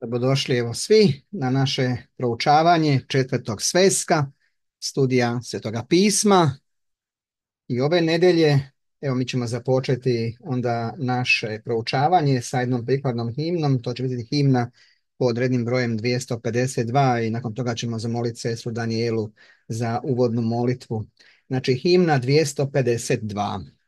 Dobrodošli evo svi na naše proučavanje četvrtog sveska, studija Svetoga pisma. I ove nedelje, evo mi ćemo započeti onda naše proučavanje sa jednom prikladnom himnom, to će biti himna pod rednim brojem 252 i nakon toga ćemo zamoliti sestru Danijelu za uvodnu molitvu. Znači himna 252.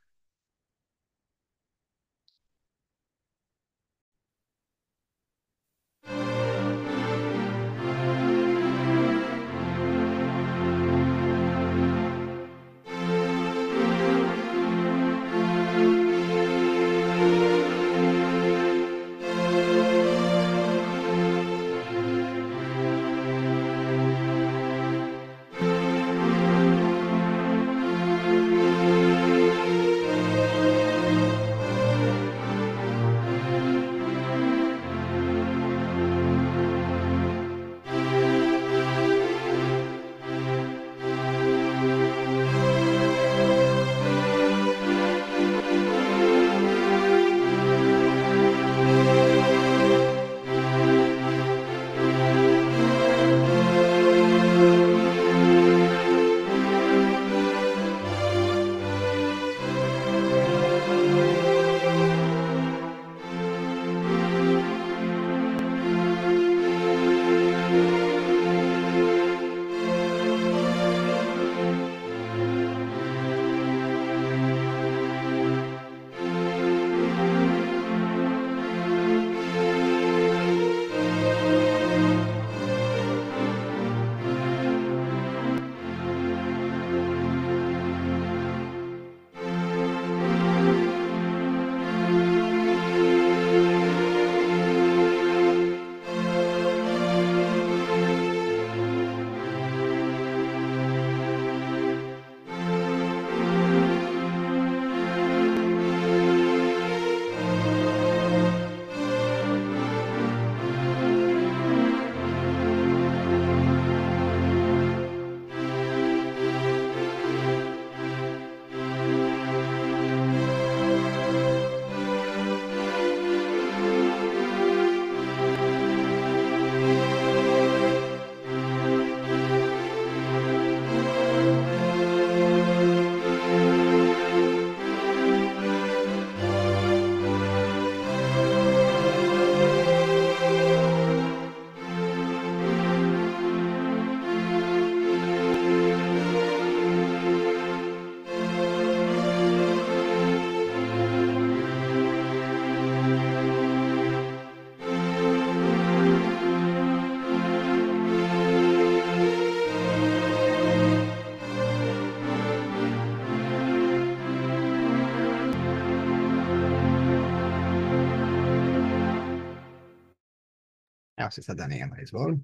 se sada nema, izvoli.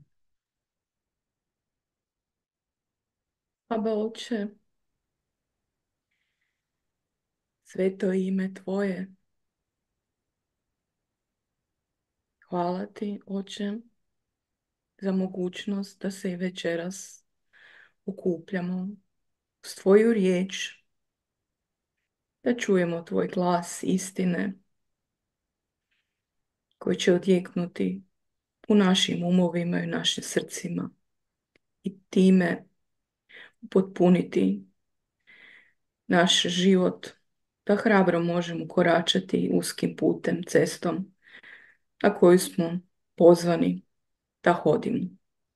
Aba oče, sveto ime Tvoje, hvala Ti, oče, za mogućnost da se i večeras ukupljamo s Tvoju riječ, da čujemo Tvoj glas istine koji će odjeknuti u našim umovima i našim srcima i time potpuniti naš život da hrabro možemo koračati uskim putem, cestom na koju smo pozvani da hodimo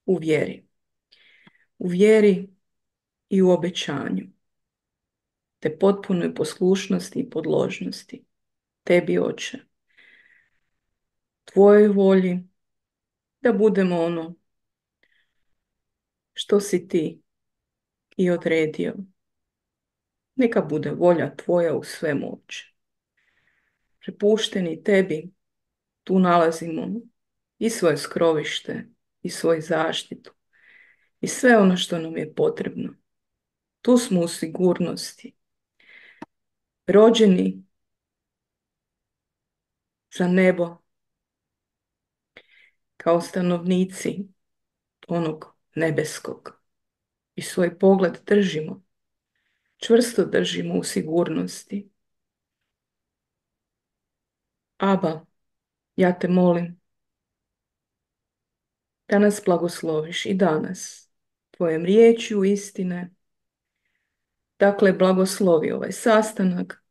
u vjeri. U vjeri i u obećanju te potpunoj poslušnosti i podložnosti tebi oče tvojoj volji da budemo ono što si ti i odredio. Neka bude volja tvoja u sve moći. Prepušteni tebi, tu nalazimo i svoje skrovište, i svoju zaštitu, i sve ono što nam je potrebno. Tu smo u sigurnosti. Rođeni za nebo kao stanovnici onog nebeskog i svoj pogled držimo, čvrsto držimo u sigurnosti. Aba, ja te molim, da nas blagosloviš i danas tvojom riječju istine. Dakle, blagoslovi ovaj sastanak,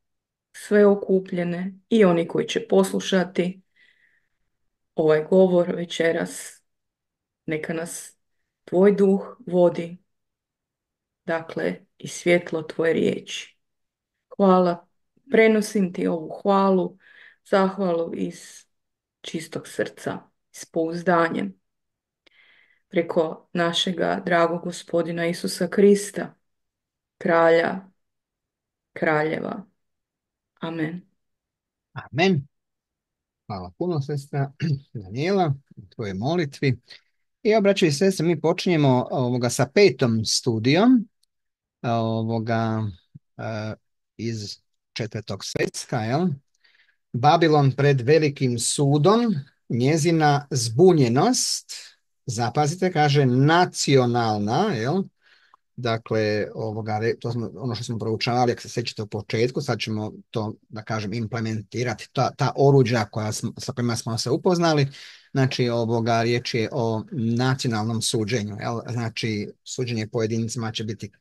sve okupljene i oni koji će poslušati ovaj govor večeras. Neka nas tvoj duh vodi, dakle, i svjetlo tvoje riječi. Hvala, prenosim ti ovu hvalu, zahvalu iz čistog srca, s pouzdanjem preko našega dragog gospodina Isusa Krista, kralja, kraljeva. Amen. Amen. Hvala puno, sestra Daniela, tvojoj molitvi. I obraćaju sestre, mi počinjemo ovoga sa petom studijom ovoga uh, iz četvrtog svjetska, jel? Babilon pred velikim sudom, njezina zbunjenost, zapazite, kaže nacionalna, jel? Dakle, ovoga, to smo, ono što smo proučavali, ako se sjećate u početku, sad ćemo to, da kažem, implementirati, ta, ta oruđa koja smo, sa kojima smo se upoznali, znači ovoga, riječ je o nacionalnom suđenju, jel? znači suđenje pojedincima će biti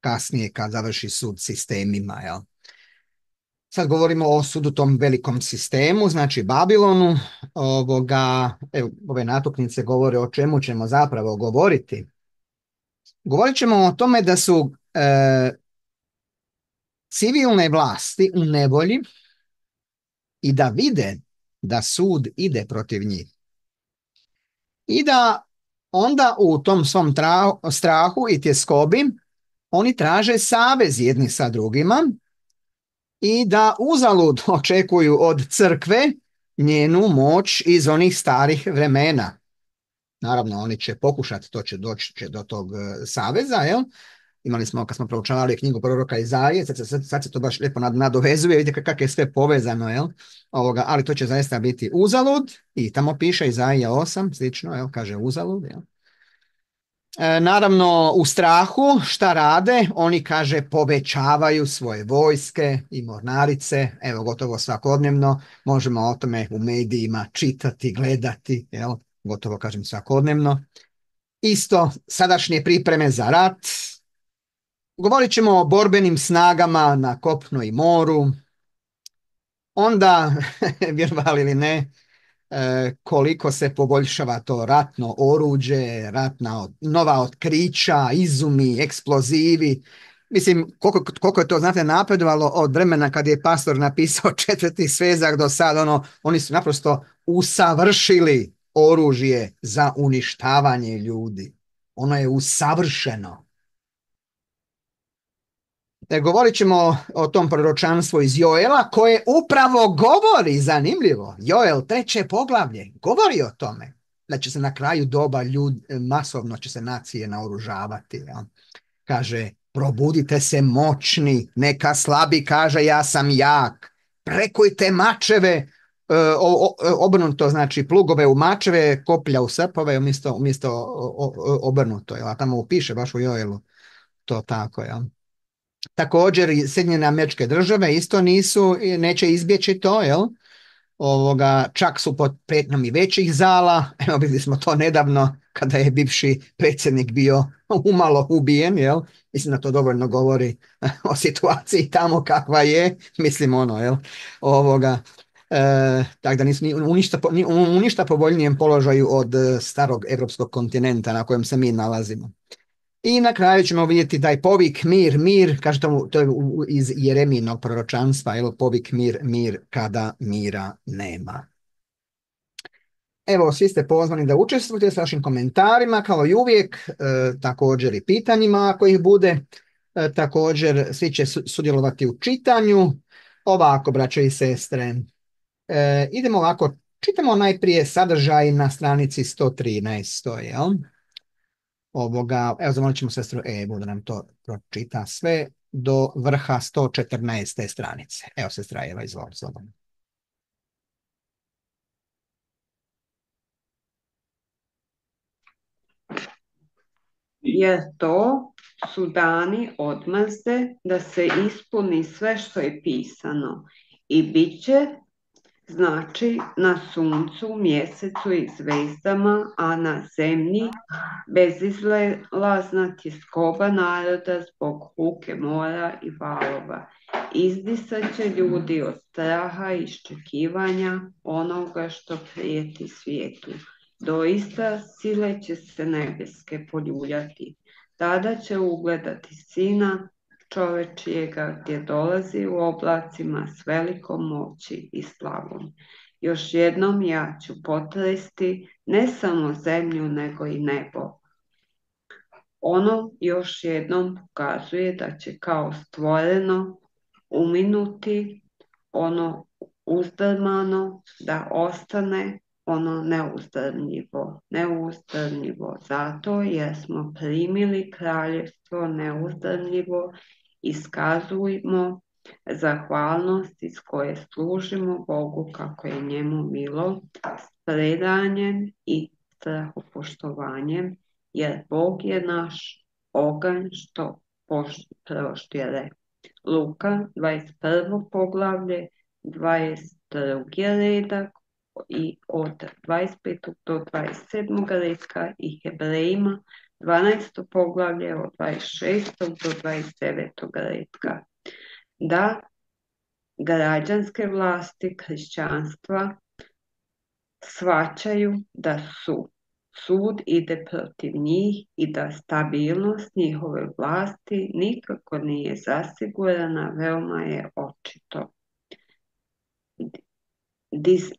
kasnije kad završi sud sistemima, jel? Sad govorimo o sudu tom velikom sistemu, znači Babilonu. Ovoga, evo, ove natuknice govore o čemu ćemo zapravo govoriti. Govorit ćemo o tome da su e, civilne vlasti u nevolji i da vide da sud ide protiv njih. I da onda u tom svom strahu i tjeskobi oni traže savez jedni sa drugima i da uzalud očekuju od crkve njenu moć iz onih starih vremena. Naravno, oni će pokušati, to će doći će do tog e, saveza, jel? Imali smo, kad smo proučavali knjigu proroka Izaije, sad, sad, sad se to baš lijepo nadovezuje, vidite kako je sve povezano, jel? Ovoga, ali to će zaista biti uzalud i tamo piše Izaija 8, slično, jel? kaže uzalud, jel? E, naravno u strahu šta rade? Oni kaže povećavaju svoje vojske i mornarice, evo gotovo svakodnevno, možemo o tome u medijima čitati, gledati, jel? Gotovo kažem svakodnevno. Isto sadašnje pripreme za rat, govorit ćemo o borbenim snagama na kopnu i moru, onda, vjerovali ili ne, E, koliko se poboljšava to ratno oruđe, ratna nova otkrića, izumi, eksplozivi. Mislim, koliko, koliko je to, znate, napredovalo od vremena kad je pastor napisao četvrti svezak do sad, ono, oni su naprosto usavršili oružje za uništavanje ljudi. Ono je usavršeno. E, govorit ćemo o tom proročanstvu iz Joela koje upravo govori, zanimljivo, Joel treće poglavlje, govori o tome da će se na kraju doba ljud, masovno će se nacije naoružavati. Ja. Kaže, probudite se moćni, neka slabi kaže ja sam jak, prekujte mačeve, obrnuto znači plugove u mačeve, koplja u srpove umjesto, umjesto obrnuto. Ja. Tamo piše baš u Joelu to tako. Ja. Također Sjedinjene američke države isto nisu, neće izbjeći to, jel? Ovoga, čak su pod prijetnjom i većih zala. Evo vidjeli smo to nedavno kada je bivši predsjednik bio umalo ubijen, jel? Mislim da to dovoljno govori o situaciji tamo kakva je. Mislim ono, jel? Ovoga, e, tako da nisu ni u ništa, ni povoljnijem položaju od starog europskog kontinenta na kojem se mi nalazimo. I na kraju ćemo vidjeti taj povik mir, mir, kaže to, to je iz Jereminog proročanstva, jel, povik mir, mir kada mira nema. Evo, svi ste pozvani da učestvujete s vašim komentarima, kao i uvijek, e, također i pitanjima ako ih bude. E, također, svi će sudjelovati u čitanju. Ovako, braće i sestre, e, idemo ovako, čitamo najprije sadržaj na stranici 113, jel? ovoga, evo zamolit ćemo sestru Evu da nam to pročita sve do vrha 114. stranice. Evo sestra Eva, izvoli slobodno. Jer to su dani odmazde da se ispuni sve što je pisano i bit će znači na suncu, mjesecu i zvezdama, a na zemlji bezizlazna tiskoba naroda zbog huke mora i valova. Izdisat će ljudi od straha i iščekivanja onoga što prijeti svijetu. Doista sile će se nebeske poljuljati. Tada će ugledati sina čovečijega gdje dolazi u oblacima s velikom moći i slavom. Još jednom ja ću potresti ne samo zemlju nego i nebo. Ono još jednom pokazuje da će kao stvoreno uminuti ono uzdrmano da ostane ono neuzdrmljivo, neuzdrmljivo, zato jer smo primili kraljevstvo neuzdrmljivo, iskazujmo zahvalnost iz koje služimo Bogu kako je njemu milo, s predanjem i strahopoštovanjem, jer Bog je naš oganj što proštire. Luka 21. poglavlje 22. redak i od 25. do 27. redka i Hebrejima 12. poglavlje od 26. do 29. redka. Da građanske vlasti kršćanstva svačaju da su sud ide protiv njih i da stabilnost njihove vlasti nikako nije zasigurana, veoma je očito. Dis,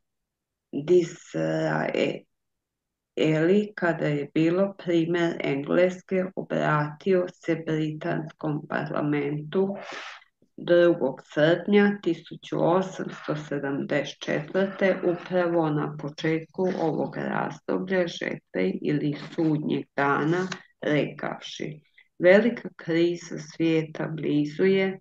Disraeli, kada je bilo primjer Engleske, obratio se britanskom parlamentu 2. srpnja 1874. upravo na početku ovog razdoblja žetve ili sudnjeg dana rekavši velika kriza svijeta blizu je,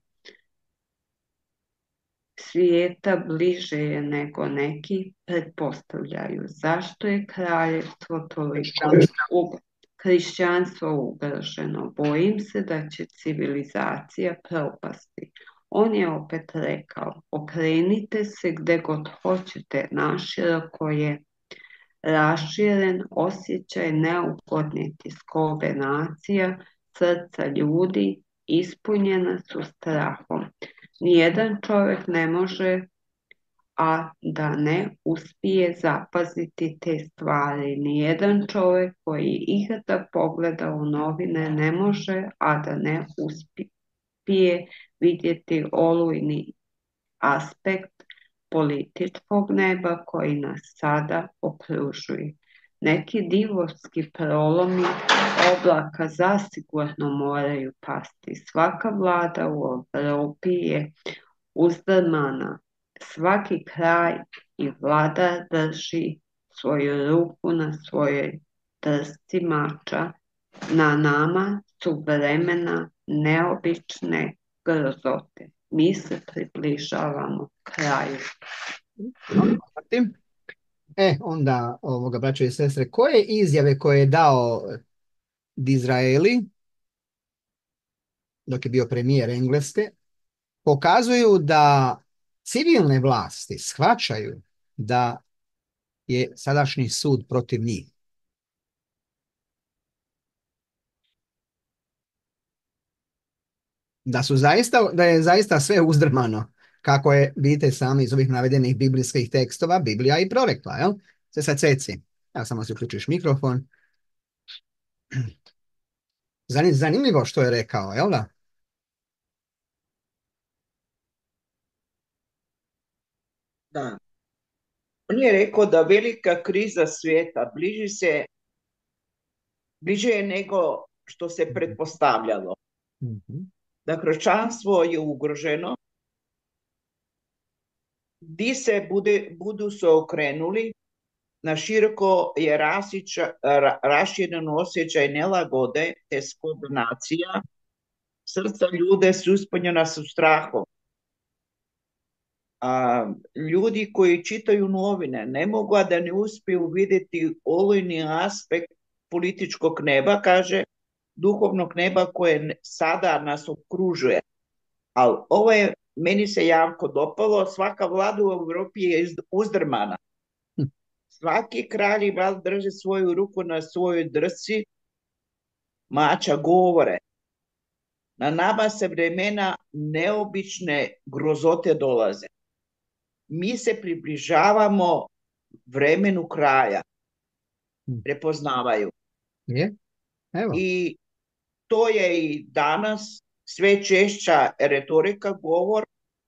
svijeta bliže je nego neki pretpostavljaju. Zašto je kraljevstvo toliko hrišćanstvo ugroženo? Bojim se da će civilizacija propasti. On je opet rekao, okrenite se gdje god hoćete, naširoko je raširen osjećaj neugodne tiskobe nacija, srca ljudi ispunjena su strahom. Nijedan čovjek ne može a da ne uspije zapaziti te stvari. Nijedan čovjek koji ikada pogleda u novine ne može, a da ne uspije vidjeti olujni aspekt političkog neba koji nas sada okružuje. Neki divovski prolomi oblaka zasigurno moraju pasti. Svaka vlada u Europi je uzdrmana. Svaki kraj i vlada drži svoju ruku na svojoj trsci mača. Na nama su vremena neobične grozote. Mi se približavamo kraju. E, onda, ovoga, braćo i sestre, koje izjave koje je dao Dizraeli, dok je bio premijer Engleske, pokazuju da civilne vlasti shvaćaju da je sadašnji sud protiv njih. Da, su zaista, da je zaista sve uzdrmano kako je, vidite sami iz ovih navedenih biblijskih tekstova, Biblija i prorekla, jel? Se sad ceci. Ja samo si uključiš mikrofon. Zanimljivo što je rekao, jel da? Da. On je rekao da velika kriza svijeta bliži se, bliže je nego što se mhm. pretpostavljalo. Mm Da kročanstvo je ugroženo, di se bude, budu se okrenuli, na široko je rasića, raširjen osjećaj nelagode te srca ljude su ispunjena su strahom. A, ljudi koji čitaju novine ne mogu da ne uspiju vidjeti olujni aspekt političkog neba, kaže, duhovnog neba koje sada nas okružuje. Ali ovo je meni se jako dopalo, svaka vlada u Europi je uzdrmana. Hm. Svaki kralj i val drže svoju ruku na svojoj drsi, mača govore. Na nama se vremena neobične grozote dolaze. Mi se približavamo vremenu kraja. Hm. Prepoznavaju. Je? Evo. I to je i danas sve češća retorika govor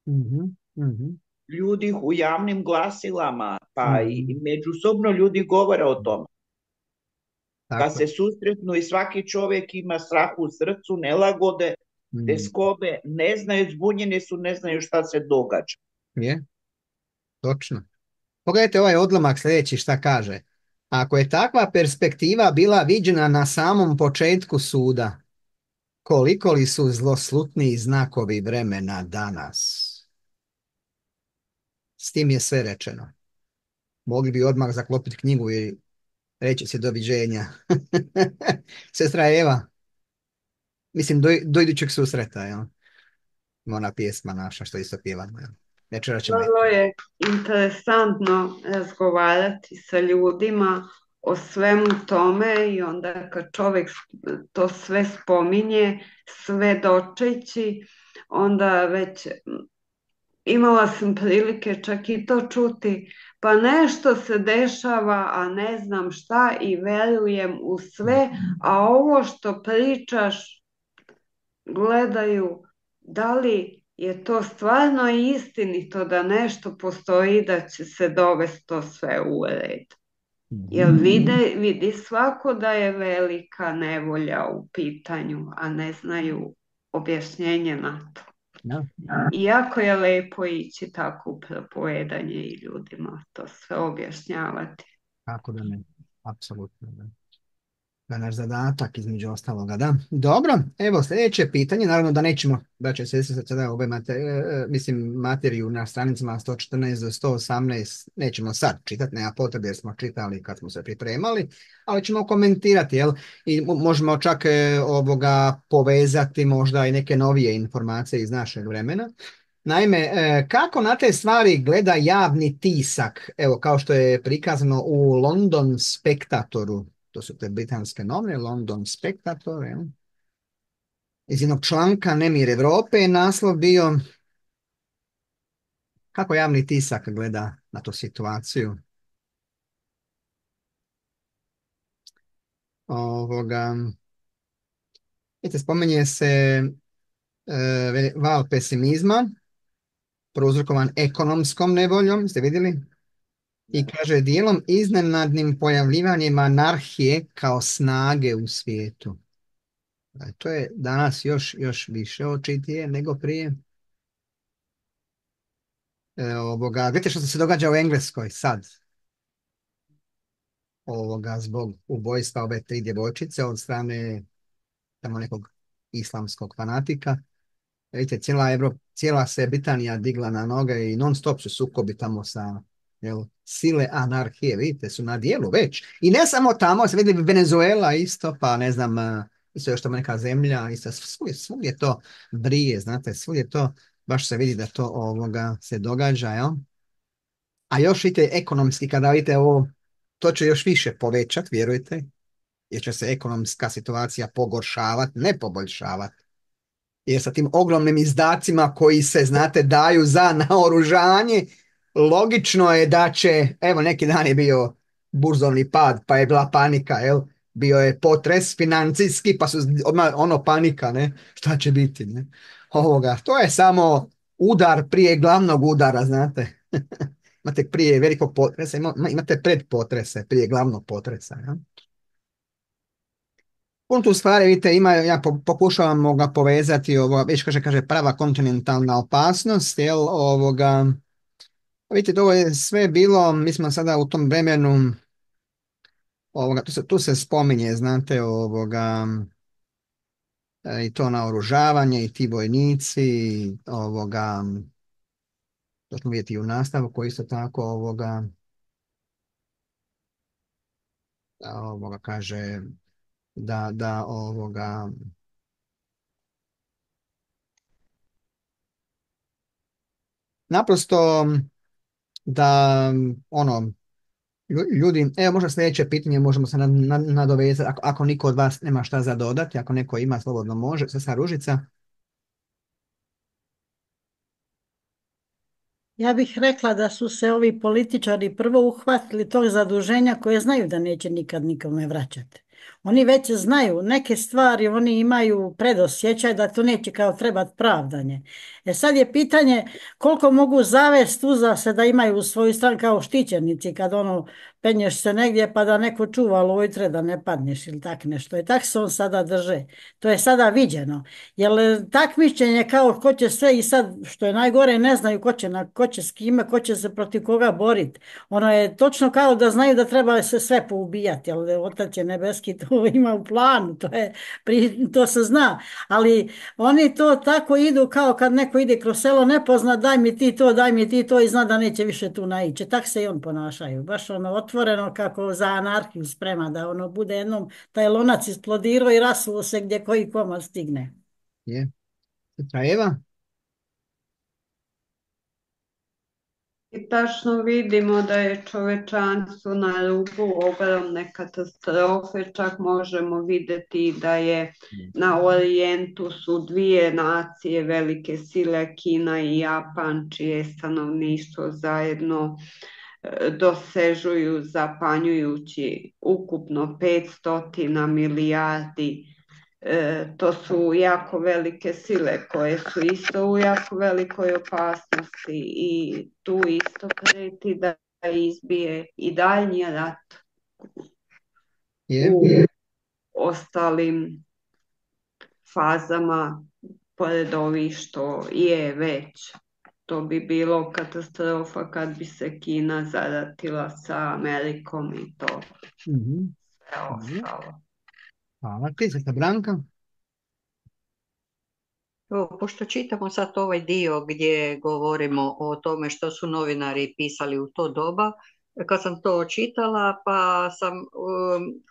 mm ljudi u javnim glasilama, pa i mhm. međusobno ljudi govore o tome. Kad se susretnu i svaki čovjek ima strah u srcu, nelagode, mm. teskobe, ne znaju, zbunjeni su, ne znaju šta se događa. Je, točno. Pogledajte ovaj odlomak sljedeći šta kaže. Ako je takva perspektiva bila viđena na samom početku suda, koliko li su zloslutni znakovi vremena danas? S tim je sve rečeno. Mogli bi odmah zaklopiti knjigu i reći se doviđenja. Sestra Eva, mislim do, do idućeg susreta, jel? Ona pjesma naša što isto pjevamo, jel? Vrlo je interesantno razgovarati sa ljudima o svemu tome i onda kad čovjek to sve spominje, sve dočeći, onda već imala sam prilike čak i to čuti, pa nešto se dešava, a ne znam šta i verujem u sve, a ovo što pričaš gledaju da li je to stvarno istinito da nešto postoji da će se dovesti to sve u red. Jer vide, vidi svako da je velika nevolja u pitanju, a ne znaju objašnjenje na to. No. Iako je lepo ići tako u propovedanje i ljudima to sve objašnjavati. Kako da ne, apsolutno da da naš zadatak između ostaloga, da. Dobro, evo sljedeće pitanje, naravno da nećemo, da će se sada ove e, e, mislim, materiju na stranicama 114 do 118 nećemo sad čitati, nema potrebe jer smo čitali kad smo se pripremali, ali ćemo komentirati, jel? I možemo čak e, ovoga povezati možda i neke novije informacije iz našeg vremena. Naime, kako na te stvari gleda javni tisak, evo kao što je prikazano u London Spektatoru to su te britanske novine, London Spectator, ja? iz jednog članka Nemir Evrope je naslov bio kako javni tisak gleda na tu situaciju. Ovoga, vidite, spomenje se e, val pesimizma, prouzrokovan ekonomskom nevoljom, ste vidjeli? I kaže, dijelom iznenadnim pojavljivanjem anarhije kao snage u svijetu. E, to je danas još, još više očitije nego prije. E, ovoga, vidite što se događa u Engleskoj sad? Ovoga, zbog ubojstva ove tri djevojčice od strane tamo nekog islamskog fanatika. Vidite, cijela, Evrop, cijela se Britanija digla na noge i non stop su sukobi tamo sa jel, sile anarhije, vidite, su na dijelu već. I ne samo tamo, se vidi Venezuela isto, pa ne znam, e, isto još tamo neka zemlja, isto svugdje, to brije, znate, svugdje to, baš se vidi da to ovoga se događa, jel? A još vidite ekonomski, kada vidite ovo, to će još više povećati, vjerujte, jer će se ekonomska situacija pogoršavati, ne poboljšavati. Jer sa tim ogromnim izdacima koji se, znate, daju za naoružanje, logično je da će, evo neki dan je bio burzovni pad, pa je bila panika, jel? Bio je potres financijski, pa su odmah ono panika, ne? Šta će biti, ne? Ovoga, to je samo udar prije glavnog udara, znate. imate prije velikog potresa, imate pred potrese, prije glavnog potresa, jel? Puno tu stvari, vidite, ima, ja pokušavam ga povezati, ovo, već kaže, kaže prava kontinentalna opasnost, jel, ovoga, Vidite, ovo je sve bilo, mi smo sada u tom vremenu, ovoga, tu, se, tu se spominje, znate, ovoga, e, i to naoružavanje i ti vojnici, ovoga, to ćemo vidjeti i u nastavu koji isto tako ovoga, ovoga kaže da, da ovoga naprosto da ono ljudi, evo možda sljedeće pitanje možemo se nadovezati ako, ako niko od vas nema šta za dodati, ako neko ima slobodno može, sa Ružica. Ja bih rekla da su se ovi političari prvo uhvatili tog zaduženja koje znaju da neće nikad nikome vraćati. Oni već znaju neke stvari, oni imaju predosjećaj da to neće kao trebati pravdanje. E sad je pitanje koliko mogu zavest uza se da imaju svoju stranu kao štićenici kad ono penješ se negdje pa da neko čuva lojtre da ne padneš ili tak nešto. I tak se on sada drže. To je sada viđeno. Jer takmičenje kao ko će sve i sad što je najgore ne znaju ko će, na, ko će s kime, ko će se protiv koga boriti. Ono je točno kao da znaju da treba se sve poubijati. Jer otac je nebeski to ima u planu. To, je, to se zna. Ali oni to tako idu kao kad neko ide kroz selo nepozna daj mi ti to, daj mi ti to i zna da neće više tu naići. Tak se i on ponašaju. Baš ono otvoreno kako za anarhiju sprema, da ono bude jednom taj lonac isplodirao i rasuo se gdje koji koma stigne. Je. Eva? I tačno vidimo da je čovečanstvo na rubu ogromne katastrofe, čak možemo vidjeti da je na Orijentu su dvije nacije velike sile, Kina i Japan, čije stanovništvo zajedno dosežuju zapanjujući ukupno 500 milijardi. E, to su jako velike sile koje su isto u jako velikoj opasnosti i tu isto preti da izbije i daljnji rat u ostalim fazama pored ovih što je već to bi bilo katastrofa kad bi se Kina zaratila sa Amerikom i to mm sve ostalo. Hvala ti, Branka. Pošto čitamo sad ovaj dio gdje govorimo o tome što su novinari pisali u to doba, kad sam to čitala pa sam um,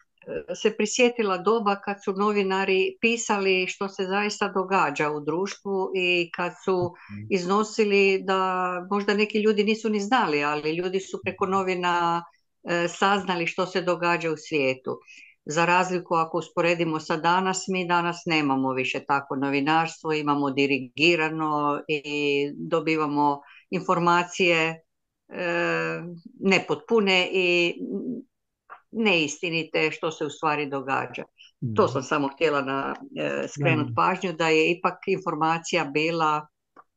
se prisjetila doba kad su novinari pisali što se zaista događa u društvu i kad su mhm. iznosili da možda neki ljudi nisu ni znali, ali ljudi su preko novina e, saznali što se događa u svijetu. Za razliku ako usporedimo sa danas, mi danas nemamo više takvo novinarstvo, imamo dirigirano i dobivamo informacije e, nepotpune i neistinite što se u stvari događa. To sam samo htjela na, e, skrenuti pažnju da je ipak informacija bila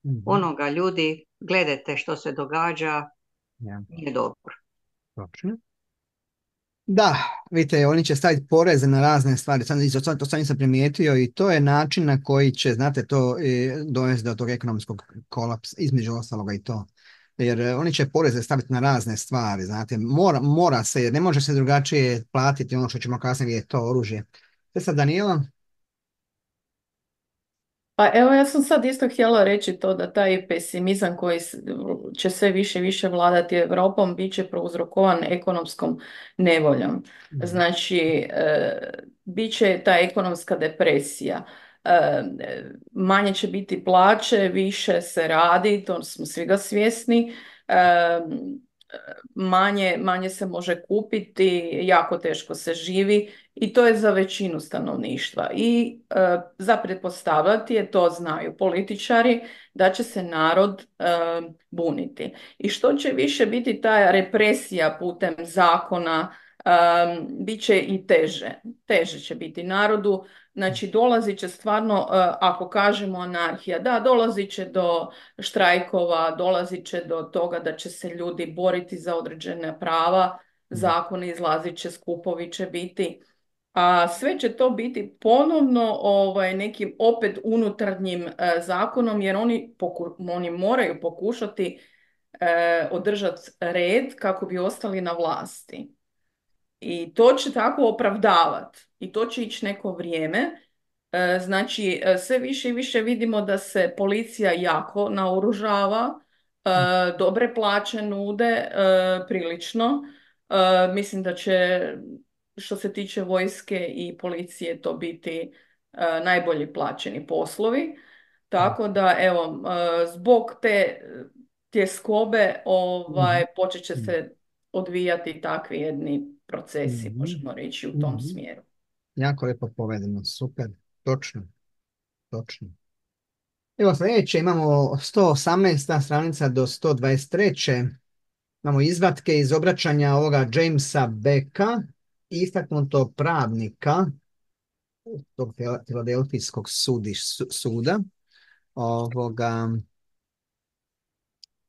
mhm. onoga ljudi, gledajte što se događa, nije dobro. Da, vidite, oni će staviti poreze na razne stvari, to sam nisam primijetio i to je način na koji će, znate, to dovesti do tog ekonomskog kolapsa, između ostaloga i to jer e, oni će poreze staviti na razne stvari, znate, mora, mora se, ne može se drugačije platiti ono što ćemo kasnije je to oružje. Sve sad Daniela? Pa evo ja sam sad isto htjela reći to da taj pesimizam koji će sve više i više vladati Europom bit će prouzrokovan ekonomskom nevoljom. Mhm. Znači, e, bit će ta ekonomska depresija manje će biti plaće, više se radi, to smo svi ga svjesni, manje, manje se može kupiti, jako teško se živi i to je za većinu stanovništva. I za pretpostavljati je, to znaju političari, da će se narod buniti. I što će više biti ta represija putem zakona, um, bit će i teže. Teže će biti narodu. Znači dolazit će stvarno, uh, ako kažemo anarhija, da, dolazit će do štrajkova, dolazit će do toga da će se ljudi boriti za određene prava, mhm. zakoni izlazit će, skupovi će biti. A sve će to biti ponovno ovaj, nekim opet unutarnjim uh, zakonom jer oni, oni moraju pokušati uh, održati red kako bi ostali na vlasti. I to će tako opravdavati i to će ići neko vrijeme. E, znači, e, sve više i više vidimo da se policija jako naoružava, e, dobre plaće nude prilično. Mislim da će, što se tiče vojske i policije, to biti najbolji plaćeni poslovi. Tako da, evo, zbog te tjeskobe ovaj, počet će se odvijati takvi jedni procesi, možemo reći, u tom smjeru. Jako lijepo povedeno, super, točno, točno. Evo sljedeće, imamo 118. stranica do 123. Imamo izvatke iz obraćanja ovoga Jamesa Becka, istaknutog pravnika tog filadelfijskog suda. Ovoga,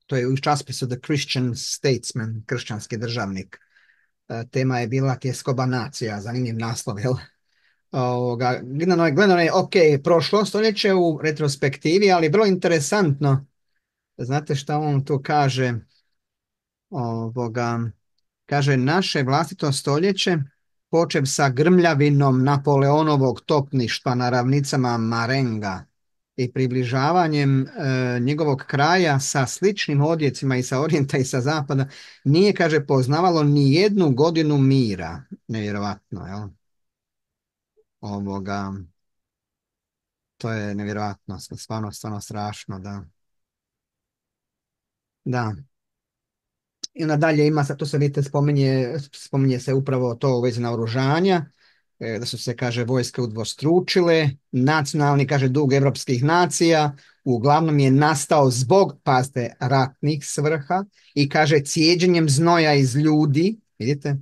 to je u časpisu The Christian Statesman, kršćanski državnik. E, tema je bila tjeskoba nacija, zanimljiv naslov, jel? Ovoga, gledano, je, gledano je, ok, prošlo stoljeće u retrospektivi, ali vrlo interesantno. Znate šta on tu kaže? Ovoga, kaže, naše vlastito stoljeće, počev sa grmljavinom Napoleonovog topništva na ravnicama Marenga i približavanjem e, njegovog kraja sa sličnim odjecima i sa orijenta i sa zapada, nije, kaže, poznavalo ni jednu godinu mira. Nevjerovatno, jel? ovoga, to je nevjerojatno, stvarno, stvarno strašno, da. Da. I onda dalje ima, to se vidite, spominje, spominje se upravo to u vezi naoružanja, e, da su se, kaže, vojske udvostručile, nacionalni, kaže, dug evropskih nacija, uglavnom je nastao zbog, pazite, ratnih svrha i, kaže, cijeđenjem znoja iz ljudi, vidite,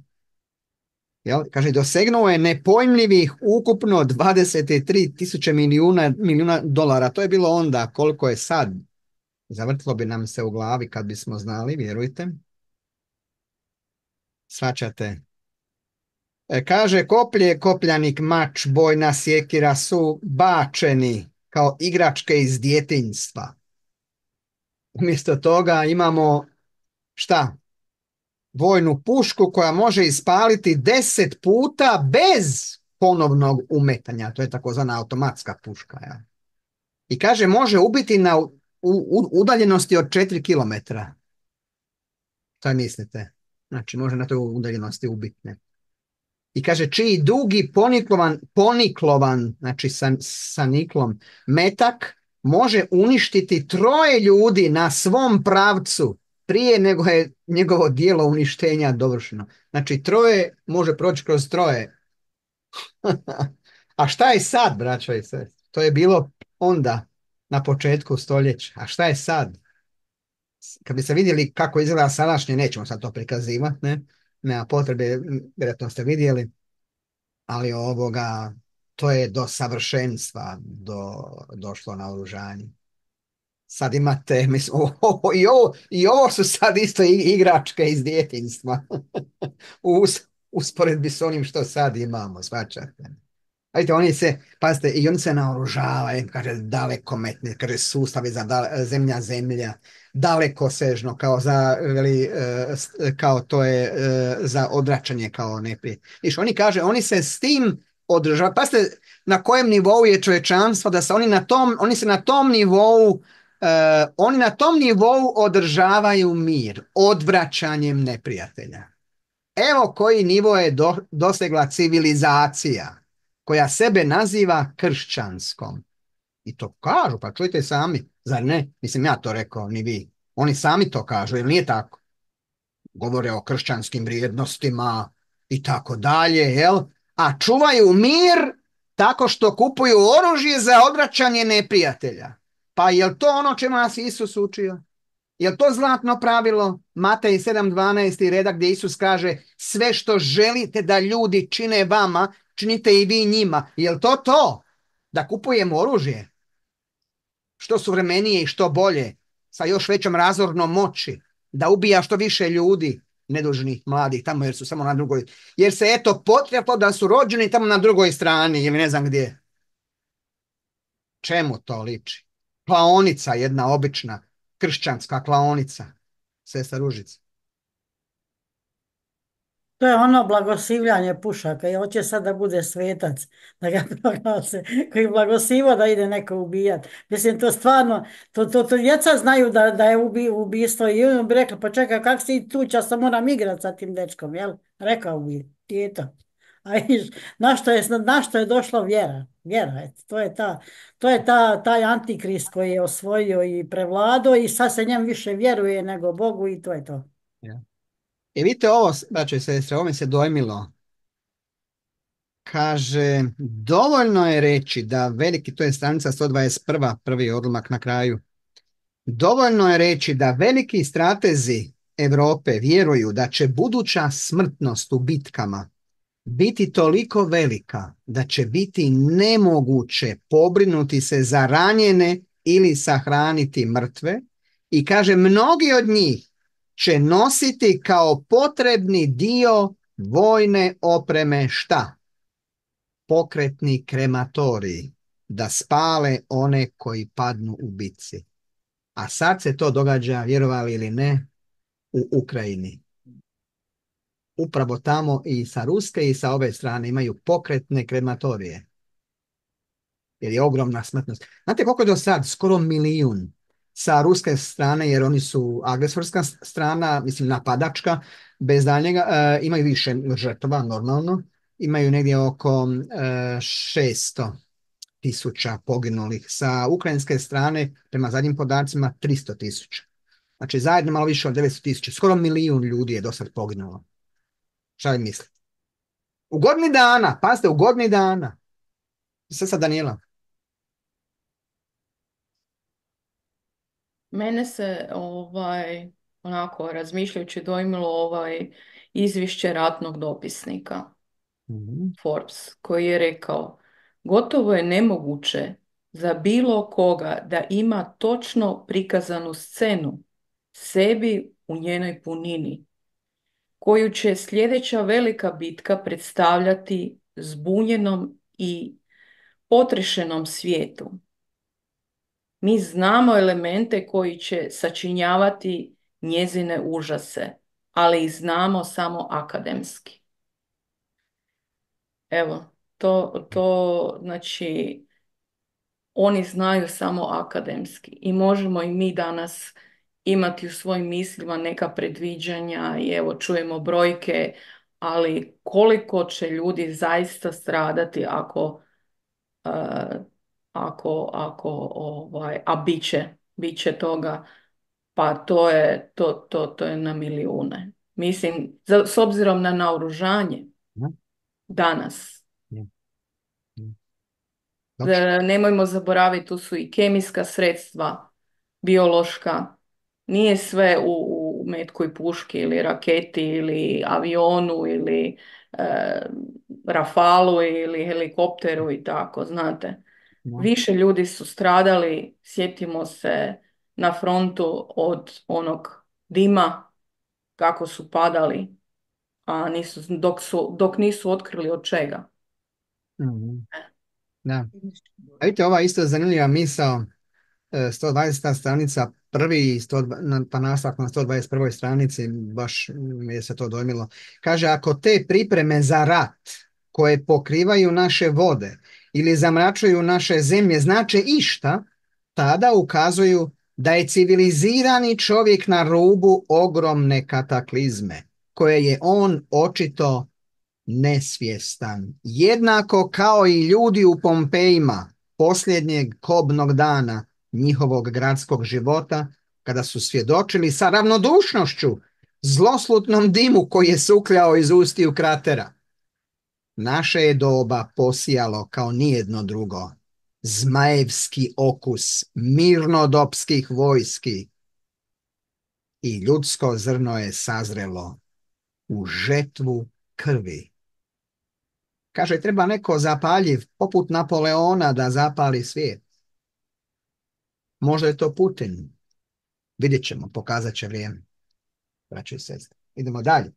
Jel? Kaže, dosegnuo je nepojmljivih ukupno 23 tisuće milijuna, milijuna dolara. To je bilo onda, koliko je sad. Zavrtilo bi nam se u glavi kad bismo znali, vjerujte. Svačate. E, kaže, koplje, kopljanik, mač, bojna sjekira su bačeni kao igračke iz djetinjstva. Umjesto toga imamo šta? vojnu pušku koja može ispaliti deset puta bez ponovnog umetanja. To je takozvana automatska puška. Ja. I kaže može ubiti na u, udaljenosti od 4 km. Šta mislite? Znači može na toj udaljenosti ubiti. I kaže čiji dugi poniklovan, poniklovan znači sa, sa niklom, metak može uništiti troje ljudi na svom pravcu prije nego je njegovo dijelo uništenja dovršeno. Znači troje može proći kroz troje. A šta je sad, braćo i sve? To je bilo onda, na početku stoljeća. A šta je sad? Kad bi se vidjeli kako izgleda sadašnje, nećemo sad to prikazivati, ne? Nema potrebe, vjerojatno ste vidjeli, ali ovoga, to je do savršenstva do, došlo na oružanje sad imate, mislim, o, i, ovo, i ovo su sad isto igračke iz djetinstva. u usporedbi s onim što sad imamo, svačate. Ajde, oni se, pazite, i oni se naoružavaju, kaže, daleko metne, kaže, sustavi za zemlja, zemlja, daleko sežno, kao za, veli, e, kao to je e, za odračanje, kao neprije. Viš, oni kaže, oni se s tim održavaju, pazite, na kojem nivou je čovječanstvo, da se oni na tom, oni se na tom nivou Uh, oni na tom nivou održavaju mir odvraćanjem neprijatelja. Evo koji nivo je do, dosegla civilizacija koja sebe naziva kršćanskom. I to kažu, pa čujte sami, zar ne? Mislim, ja to rekao, ni vi. Oni sami to kažu, jer nije tako? Govore o kršćanskim vrijednostima i tako dalje, jel? A čuvaju mir tako što kupuju oružje za odvraćanje neprijatelja. Pa je to ono čemu nas Isus učio? Je to zlatno pravilo Matej 7.12. redak gdje Isus kaže sve što želite da ljudi čine vama, činite i vi njima. Je to to? Da kupujemo oružje? Što suvremenije i što bolje, sa još većom razornom moći, da ubija što više ljudi, nedužnih, mladih, tamo jer su samo na drugoj, jer se eto potrebno da su rođeni tamo na drugoj strani ili ne znam gdje. Čemu to liči? klaonica jedna obična, kršćanska klaonica, sestra Ružica. To je ono blagosivljanje pušaka i hoće sad da bude svetac, da ga proglase, koji blagosivo da ide neko ubijat. Mislim, to stvarno, to, to, to djeca znaju da, da je ubi, ubistvo i on bi rekla, pa čekaj, kak si tu, čas sam moram igrat sa tim dečkom, jel? Rekao bi, tijeta. A na što je, na što je došla vjera? Vjera, to je, ta, to je ta, taj antikrist koji je osvojio i prevladao i sad se njem više vjeruje nego Bogu i to je to. I vidite ovo, braćo i sestre, ovo mi se dojmilo. Kaže, dovoljno je reći da veliki, to je stranica 121. prvi odlomak na kraju. Dovoljno je reći da veliki stratezi Europe vjeruju da će buduća smrtnost u bitkama biti toliko velika da će biti nemoguće pobrinuti se za ranjene ili sahraniti mrtve i kaže mnogi od njih će nositi kao potrebni dio vojne opreme šta? Pokretni krematoriji da spale one koji padnu u bitci. A sad se to događa, vjerovali ili ne, u Ukrajini. Upravo tamo i sa ruske i sa ove strane imaju pokretne krematorije. Jer je ogromna smrtnost. Znate koliko je do sad? Skoro milijun sa ruske strane, jer oni su agresorska strana, mislim napadačka, bez daljnjega, e, imaju više žrtva normalno, imaju negdje oko 600 e, tisuća poginulih. Sa ukrajinske strane, prema zadnjim podacima, 300 tisuća. Znači zajedno malo više od 900 tisuća. Skoro milijun ljudi je do sad poginulo. Šta vi mislite? U godini dana, pazite, u godini dana. Sve sa Daniela. Mene se ovaj, onako razmišljajući dojmilo ovaj izvješće ratnog dopisnika mm Forbes koji je rekao gotovo je nemoguće za bilo koga da ima točno prikazanu scenu sebi u njenoj punini koju će sljedeća velika bitka predstavljati zbunjenom i potrešenom svijetu. Mi znamo elemente koji će sačinjavati njezine užase, ali ih znamo samo akademski. Evo, to, to znači oni znaju samo akademski i možemo i mi danas imati u svojim mislima neka predviđanja i evo čujemo brojke, ali koliko će ljudi zaista stradati ako uh, ako, ako ovaj, a bit će, bit će toga, pa to je, to, to, to je na milijune. Mislim, za, s obzirom na naoružanje danas. Nemojmo zaboraviti, tu su i kemijska sredstva, biološka, nije sve u, u metkoj puški ili raketi ili avionu ili e, rafalu ili helikopteru i tako, znate. Više ljudi su stradali, sjetimo se na frontu od onog dima kako su padali, a nisu, dok, su, dok nisu otkrili od čega. mm Da. A vidite, ova isto zanimljiva misao, 120. E, stranica, prvi pa nastavak na 121. stranici, baš mi je se to dojmilo. Kaže, ako te pripreme za rat koje pokrivaju naše vode ili zamračuju naše zemlje znače išta, tada ukazuju da je civilizirani čovjek na rubu ogromne kataklizme, koje je on očito nesvjestan. Jednako kao i ljudi u Pompejima posljednjeg kobnog dana njihovog gradskog života, kada su svjedočili sa ravnodušnošću zloslutnom dimu koji je sukljao iz ustiju kratera. Naše je doba posijalo kao nijedno drugo. Zmajevski okus mirnodopskih vojski i ljudsko zrno je sazrelo u žetvu krvi. Kaže, treba neko zapaljiv, poput Napoleona, da zapali svijet. Možda je to Putin. Vidjet ćemo, pokazat će vrijeme. Braće i sestre. Idemo dalje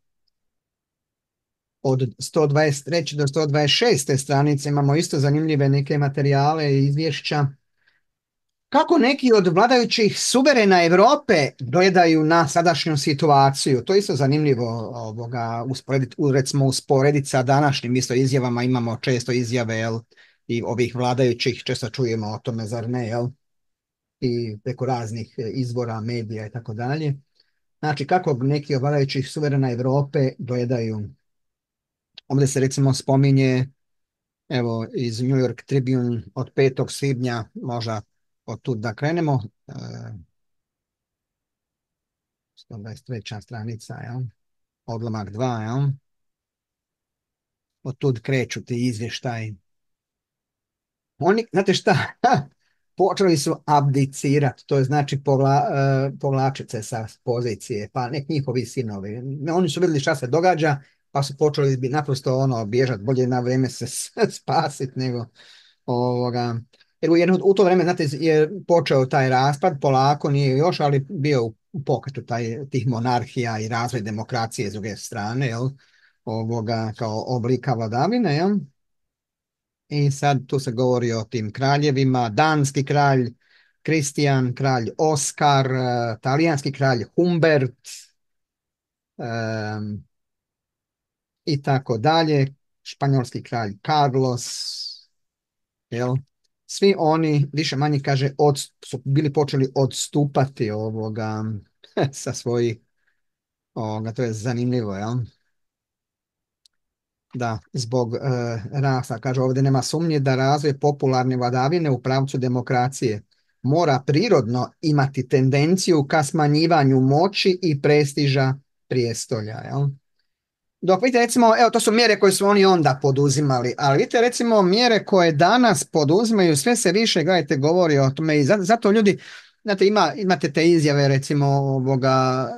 od 123. do 126. stranice imamo isto zanimljive neke materijale i izvješća. Kako neki od vladajućih suverena Europe gledaju na sadašnju situaciju? To je isto zanimljivo ovoga, usporediti, recimo usporediti sa današnjim isto izjavama. Imamo često izjave jel, i ovih vladajućih, često čujemo o tome, zar ne, jel? I preko raznih izvora, medija i tako dalje. Znači, kako neki od vladajućih suverena Europe gledaju Ovdje se recimo spominje evo iz New York Tribune od 5. svibnja, možda od tu da krenemo. 123. stranica, jel? odlomak 2, jel? Od tud kreću ti izvještaji. Oni, znate šta, počeli su abdicirati, to je znači povla, uh, se sa pozicije, pa nek njihovi sinovi. Oni su vidjeli šta se događa, pa su počeli bi naprosto ono bježati, bolje na vrijeme se spasiti nego ovoga. Jer u to vrijeme, znate, je počeo taj raspad, polako nije još, ali bio u pokretu taj, tih monarhija i razvoj demokracije s druge strane, jel? ovoga kao oblika vladavine, jel? I sad tu se govori o tim kraljevima, danski kralj, Kristijan, kralj Oskar, talijanski kralj Humbert um, i tako dalje, španjolski kralj Carlos, jel? Svi oni, više manje kaže, od, su bili počeli odstupati ovoga sa svojih, ovoga, to je zanimljivo, jel? Da, zbog e, rasa. Kaže ovdje nema sumnje da razvoj popularne vladavine u pravcu demokracije mora prirodno imati tendenciju ka smanjivanju moći i prestiža prijestolja. Jel? Dok vidite recimo, evo to su mjere koje su oni onda poduzimali, ali vidite recimo mjere koje danas poduzimaju, sve se više, gledajte, govori o tome i zato, ljudi, znate, ima, imate te izjave recimo ovoga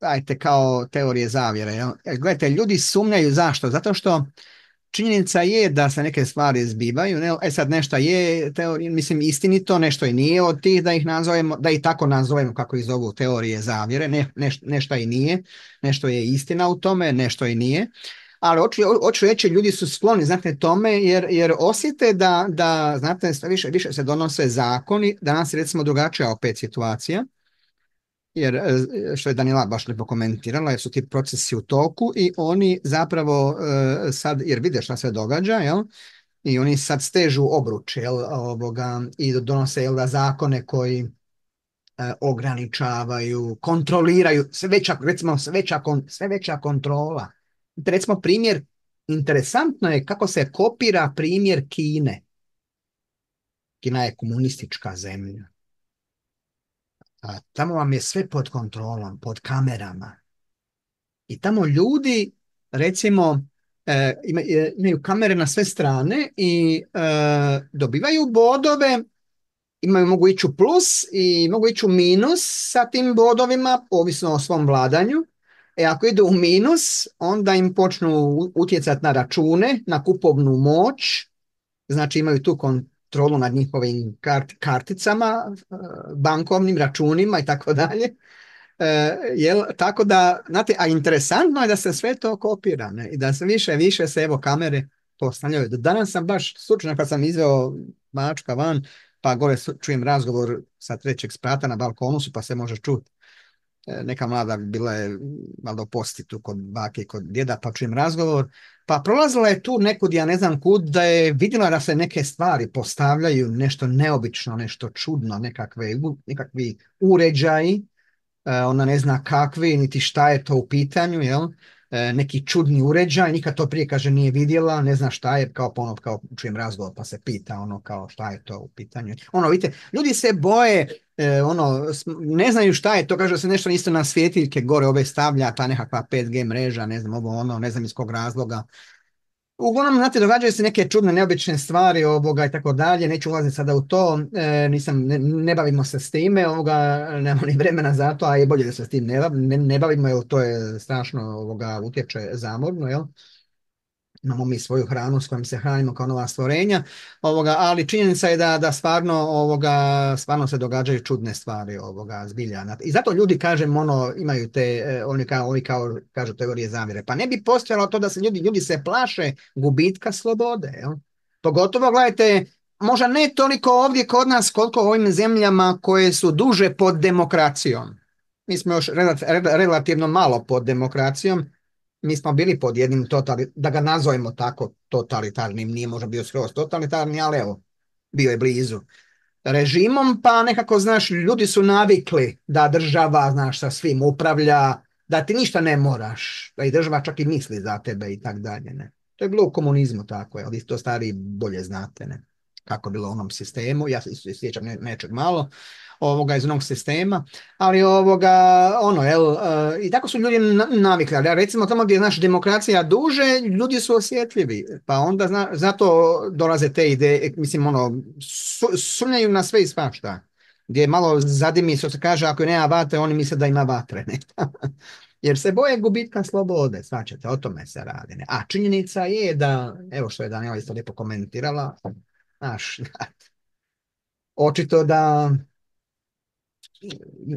ajte kao teorije zavjere. Jel? E, gledajte, ljudi sumnjaju zašto? Zato što činjenica je da se neke stvari zbivaju. Ne? E sad nešto je teorija, mislim istinito, nešto i nije od tih da ih nazovemo, da ih tako nazovemo kako ih zovu teorije zavjere. Ne, nešto i nije, nešto je istina u tome, nešto i nije. Ali hoću, reći, ljudi su skloni, znate, tome, jer, jer osjete da, da, znate, više, više se donose zakoni, danas je recimo drugačija opet situacija, jer e, što je Danila baš lijepo komentirala, jer su ti procesi u toku i oni zapravo e, sad, jer vide šta se događa, jel? I oni sad stežu obruč, jel, ovoga, i donose, jel, da zakone koji e, ograničavaju, kontroliraju, sve veća, recimo, sve veća, sve veća kontrola. Recimo, primjer, interesantno je kako se kopira primjer Kine. Kina je komunistička zemlja tamo vam je sve pod kontrolom, pod kamerama. I tamo ljudi, recimo, e, e, imaju kamere na sve strane i e, dobivaju bodove, imaju, mogu ići u plus i mogu ići u minus sa tim bodovima, ovisno o svom vladanju. E ako idu u minus, onda im počnu utjecati na račune, na kupovnu moć, znači imaju tu kon, kontrolu nad njihovim kart, karticama, e, bankovnim računima i tako dalje. E, jel, tako da, znate, a interesantno je da se sve to kopira ne? i da se više više se evo kamere postavljaju. Danas sam baš slučajno kad sam izveo mačka van, pa gore čujem razgovor sa trećeg sprata na balkonu su, pa se može čuti. E, neka mlada bila je malo posti tu kod bake kod djeda, pa čujem razgovor pa prolazila je tu nekud, ja ne znam kud, da je vidjela da se neke stvari postavljaju, nešto neobično, nešto čudno, nekakve, nekakvi uređaji, e, ona ne zna kakvi, niti šta je to u pitanju, jel? E, neki čudni uređaj, nikad to prije kaže nije vidjela, ne zna šta je, kao ponov, kao čujem razgovor pa se pita ono kao šta je to u pitanju. Ono, vidite, ljudi se boje, e, ono, ne znaju šta je to, kaže da se nešto isto na svjetiljke gore ove stavlja, ta nekakva 5G mreža, ne znam ovo ono, ne znam iz kog razloga. Uglavnom, znate, događaju se neke čudne, neobične stvari ovoga i tako dalje, neću ulaziti sada u to, e, nisam, ne, bavimo se s time, ovoga, nemamo ni vremena za to, a je bolje da se s tim ne, ne, bavimo, jer to je strašno ovoga, utječe zamorno, jel? Imamo mi svoju hranu s kojom se hranimo kao nova stvorenja, ovoga, ali činjenica je da, da stvarno, ovoga, stvarno se događaju čudne stvari ovoga, zbilja. I zato ljudi, kažem, ono, imaju te, e, oni kao, oni kao kažu teorije zavire. Pa ne bi postojalo to da se ljudi, ljudi se plaše gubitka slobode. Jel? Pogotovo, gledajte, možda ne toliko ovdje kod nas koliko u ovim zemljama koje su duže pod demokracijom. Mi smo još relativno malo pod demokracijom, mi smo bili pod jednim totali, da ga nazovemo tako totalitarnim, nije možda bio skroz totalitarni, ali evo, bio je blizu režimom, pa nekako, znaš, ljudi su navikli da država, znaš, sa svim upravlja, da ti ništa ne moraš, da i država čak i misli za tebe i tak dalje. Ne? To je bilo u komunizmu tako, ali to stari bolje znate, ne? kako bilo u onom sistemu, ja se sjećam nečeg malo, ovoga iz onog sistema, ali ovoga, ono, jel, e, i tako su ljudi navikli, ali recimo tamo gdje je naša demokracija duže, ljudi su osjetljivi, pa onda zna, zato dolaze te ideje, mislim, ono, sumnjaju na sve i svašta, gdje malo zadimi, što se kaže, ako nema vatre, oni misle da ima vatre, ne? Jer se boje gubitka slobode, svačate, o tome se radi. Ne? A činjenica je da, evo što je Daniela isto lijepo komentirala, znaš, očito da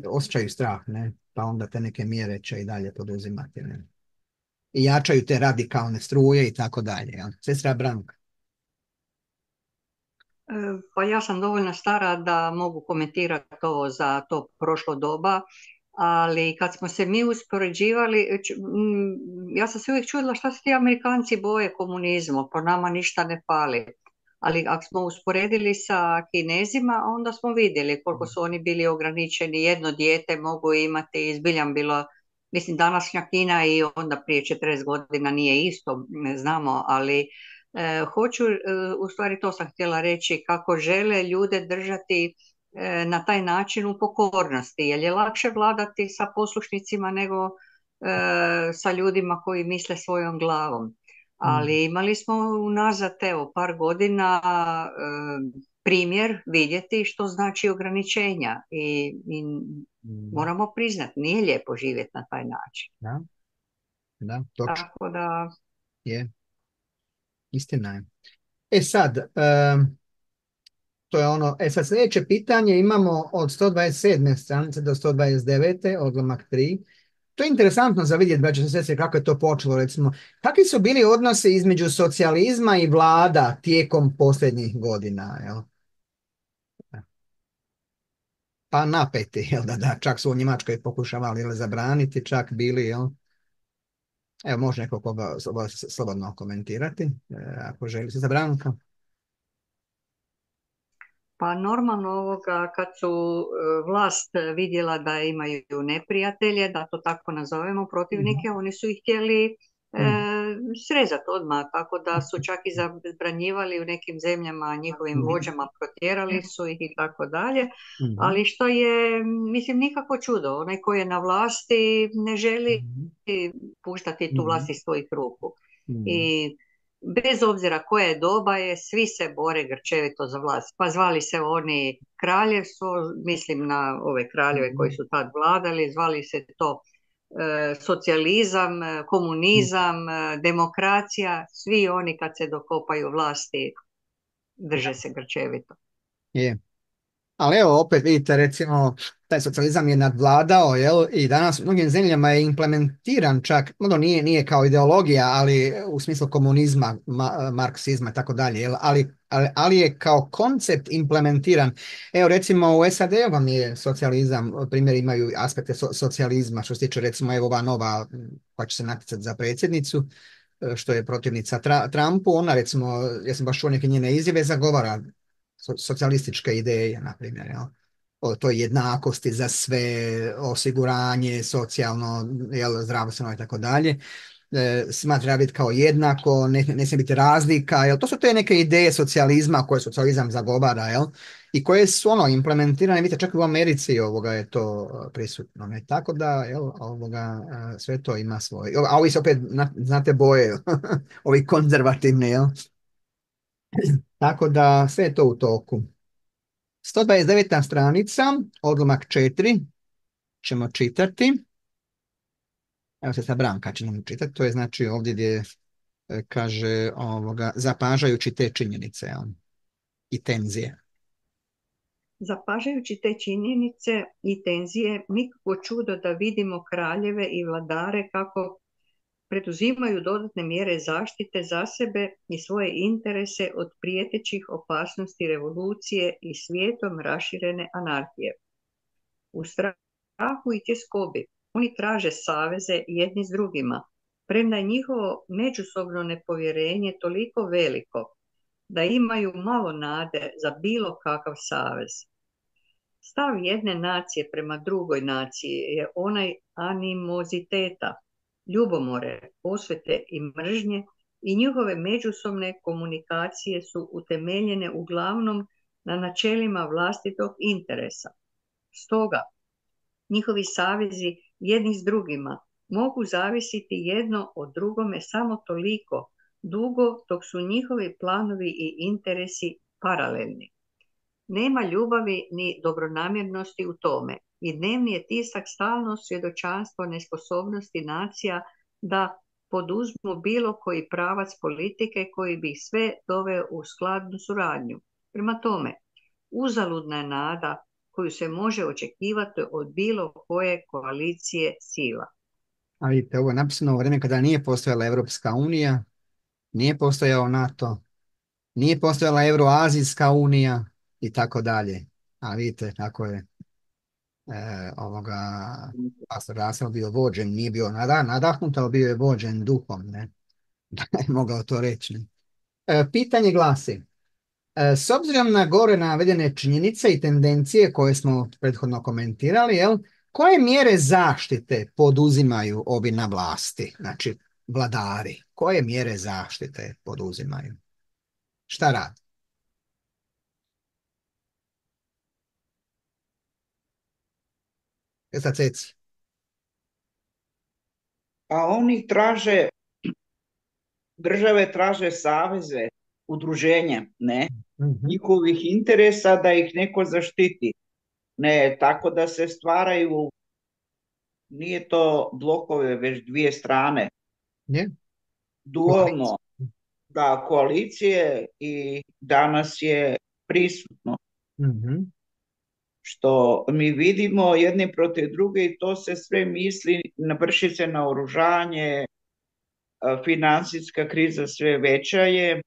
osjećaju strah, ne? pa onda te neke mjere će i dalje poduzimati. Ne? I jačaju te radikalne struje i tako dalje. Sestra Branka. E, pa ja sam dovoljno stara da mogu komentirati ovo za to prošlo doba, ali kad smo se mi uspoređivali, ja sam se uvijek čudila šta se ti Amerikanci boje komunizmu, po nama ništa ne pali ali ako smo usporedili sa Kinezima, onda smo vidjeli koliko su oni bili ograničeni. Jedno dijete mogu imati, izbiljam bilo, mislim današnja Kina i onda prije 40 godina nije isto, ne znamo, ali e, hoću, e, u stvari to sam htjela reći, kako žele ljude držati e, na taj način u pokornosti, jer je lakše vladati sa poslušnicima nego sa ljudima koji misle svojom glavom ali mm. imali smo unazad evo par godina primjer vidjeti što znači ograničenja i, i mm. moramo priznati nije lijepo živjeti na taj način. Da, da, točno. Tako da... Je, istina je. E sad, to je ono, e sad sljedeće pitanje imamo od 127. stranice do 129. odlomak 3 to je interesantno za vidjeti, braće sestre, kako je to počelo, recimo. Kakvi su bili odnose između socijalizma i vlada tijekom posljednjih godina, jel? Pa napeti, jel da, da, čak su u Njemačkoj pokušavali jel, zabraniti, čak bili, jel? Evo, može neko koga slobodno komentirati, e, ako želi se zabranka. Pa normalno ovoga kad su e, vlast vidjela da imaju neprijatelje, da to tako nazovemo, protivnike, mhm. oni su ih htjeli e, mhm. srezati odmah, tako da su čak i zabranjivali u nekim zemljama njihovim mhm. vođama, protjerali su ih i tako dalje. Ali što je, mislim, nikako čudo, onaj koji je na vlasti ne želi puštati tu vlast iz svojih ruku. I bez obzira koje doba je, svi se bore grčevito za vlast. Pa zvali se oni kraljevstvo, mislim na ove kraljeve mhm. koji su tad vladali, zvali se to e, socijalizam, e, komunizam, e, demokracija, svi oni kad se dokopaju vlasti drže se grčevito. Je. Ali evo, opet vidite, recimo, taj socijalizam je nadvladao, jel? I danas u mnogim zemljama je implementiran čak, no nije, nije kao ideologija, ali u smislu komunizma, marksizma i tako dalje, jel? Ali, ali, ali, je kao koncept implementiran. Evo, recimo, u SAD vam je socijalizam, primjer imaju aspekte socijalizma, što se tiče, recimo, evo ova nova, koja će se natjecati za predsjednicu, e, što je protivnica Trumpu, ona recimo, ja sam baš čuo neke njene izjave, zagovara socijalističke ideje, na primjer, jel? O toj jednakosti za sve, osiguranje, socijalno, jel, zdravstveno i tako dalje. E, smatra biti kao jednako, ne, ne smije biti razlika, jel, to su te neke ideje socijalizma koje socijalizam zagovara, jel, i koje su ono implementirane, vidite, čak i u Americi ovoga je to prisutno, ne, tako da, jel, ovoga, sve to ima svoje, a ovi se opet, znate, boje, ovi konzervativni, jel, tako da sve je to u toku. 129. stranica, odlomak 4, ćemo čitati. Evo se sa Branka će nam čitati, to je znači ovdje gdje e, kaže ovoga, zapažajući te činjenice i tenzije. Zapažajući te činjenice i tenzije, nikako čudo da vidimo kraljeve i vladare kako preduzimaju dodatne mjere zaštite za sebe i svoje interese od prijetećih opasnosti revolucije i svijetom raširene anarhije. U strahu i tjeskobi oni traže saveze jedni s drugima, premda je njihovo međusobno nepovjerenje toliko veliko da imaju malo nade za bilo kakav savez. Stav jedne nacije prema drugoj naciji je onaj animoziteta, ljubomore, osvete i mržnje i njihove međusobne komunikacije su utemeljene uglavnom na načelima vlastitog interesa. Stoga, njihovi savezi jedni s drugima mogu zavisiti jedno od drugome samo toliko dugo dok su njihovi planovi i interesi paralelni. Nema ljubavi ni dobronamjernosti u tome i dnevni je tisak stalno svjedočanstvo nesposobnosti nacija da poduzmu bilo koji pravac politike koji bi sve doveo u skladnu suradnju. Prema tome, uzaludna je nada koju se može očekivati od bilo koje koalicije sila. A vidite, ovo je napisano u vrijeme kada nije postojala Evropska unija, nije postojao NATO, nije postojala Euroazijska unija i tako dalje. A vidite kako je e, ovoga pastor Rasel bio vođen, nije bio nada, nadahnut, ali bio je vođen duhom, ne? Da je mogao to reći. E, pitanje glasi, e, s obzirom na gore navedene činjenice i tendencije koje smo prethodno komentirali, jel, koje mjere zaštite poduzimaju ovi na vlasti, znači vladari? Koje mjere zaštite poduzimaju? Šta radi? Esa ceci. A oni traže, države traže saveze, udruženja, ne? Mhm. Njihovih interesa da ih neko zaštiti. Ne, tako da se stvaraju, nije to blokove, već dvije strane. Je? Dualno, da, koalicije i danas je prisutno. Mhm. Što mi vidimo jedni protiv druge i to se sve misli, vrši se na oružanje, financijska kriza sve veća je,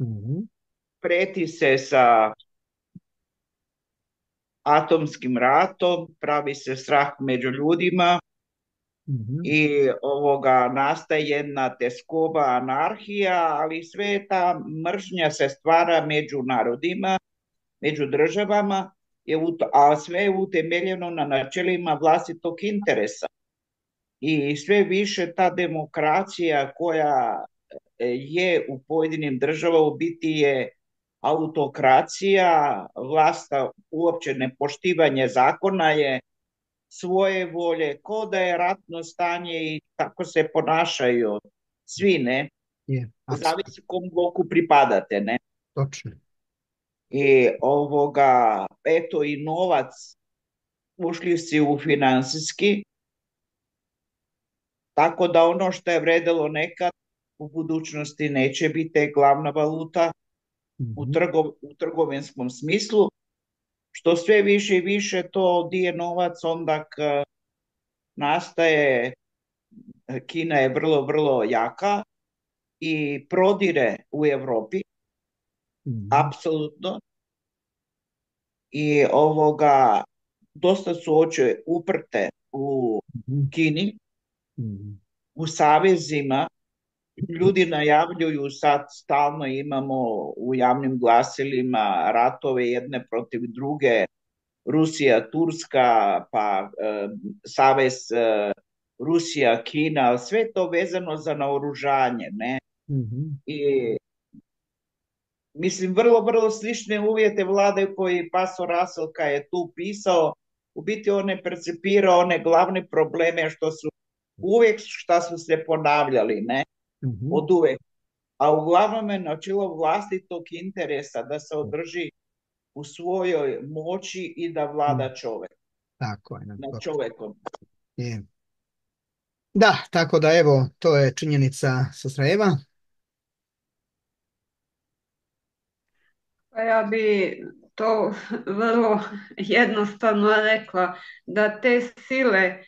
Mhm. preti se sa atomskim ratom, pravi se strah među ljudima Mhm. i ovoga nastaje jedna teskoba anarhija, ali sve ta mržnja se stvara među narodima, među državama, je, a sve je utemeljeno na načelima vlastitog interesa. I sve više ta demokracija koja e, je u pojedinim državama u biti je autokracija, vlasta uopće nepoštivanje zakona je svoje volje, ko da je ratno stanje i tako se ponašaju svi, ne? Je, Zavisi kom bloku pripadate, ne? točno. I ovoga, eto i novac, ušli si u finansijski, tako da ono što je vredelo nekad u budućnosti neće biti glavna valuta u, Mhm. trgov, u trgovinskom smislu, što sve više i više to di je novac, onda k- nastaje, Kina je vrlo, vrlo jaka i prodire u Europi, Mhm. apsolutno. I ovoga, dosta su oči uprte u Mhm. Kini, Mhm. u savezima. Ljudi najavljuju sad stalno imamo u javnim glasilima ratove jedne protiv druge, Rusija, Turska, pa e, savez e, Rusija, Kina, sve to vezano za naoružanje, ne? Mhm. I mislim, vrlo, vrlo slične uvjete vladaju koji Paso Raselka je tu pisao. U biti on je percipirao one glavne probleme što su uvijek šta su se ponavljali, ne? Mhm. Od uvijek. A uglavnom je načelo vlastitog interesa da se održi u svojoj moći i da vlada čovjek, Tako je. nad točno. čovjekom. Je. Da, tako da evo, to je činjenica sa Pa ja bi to vrlo jednostavno rekla, da te sile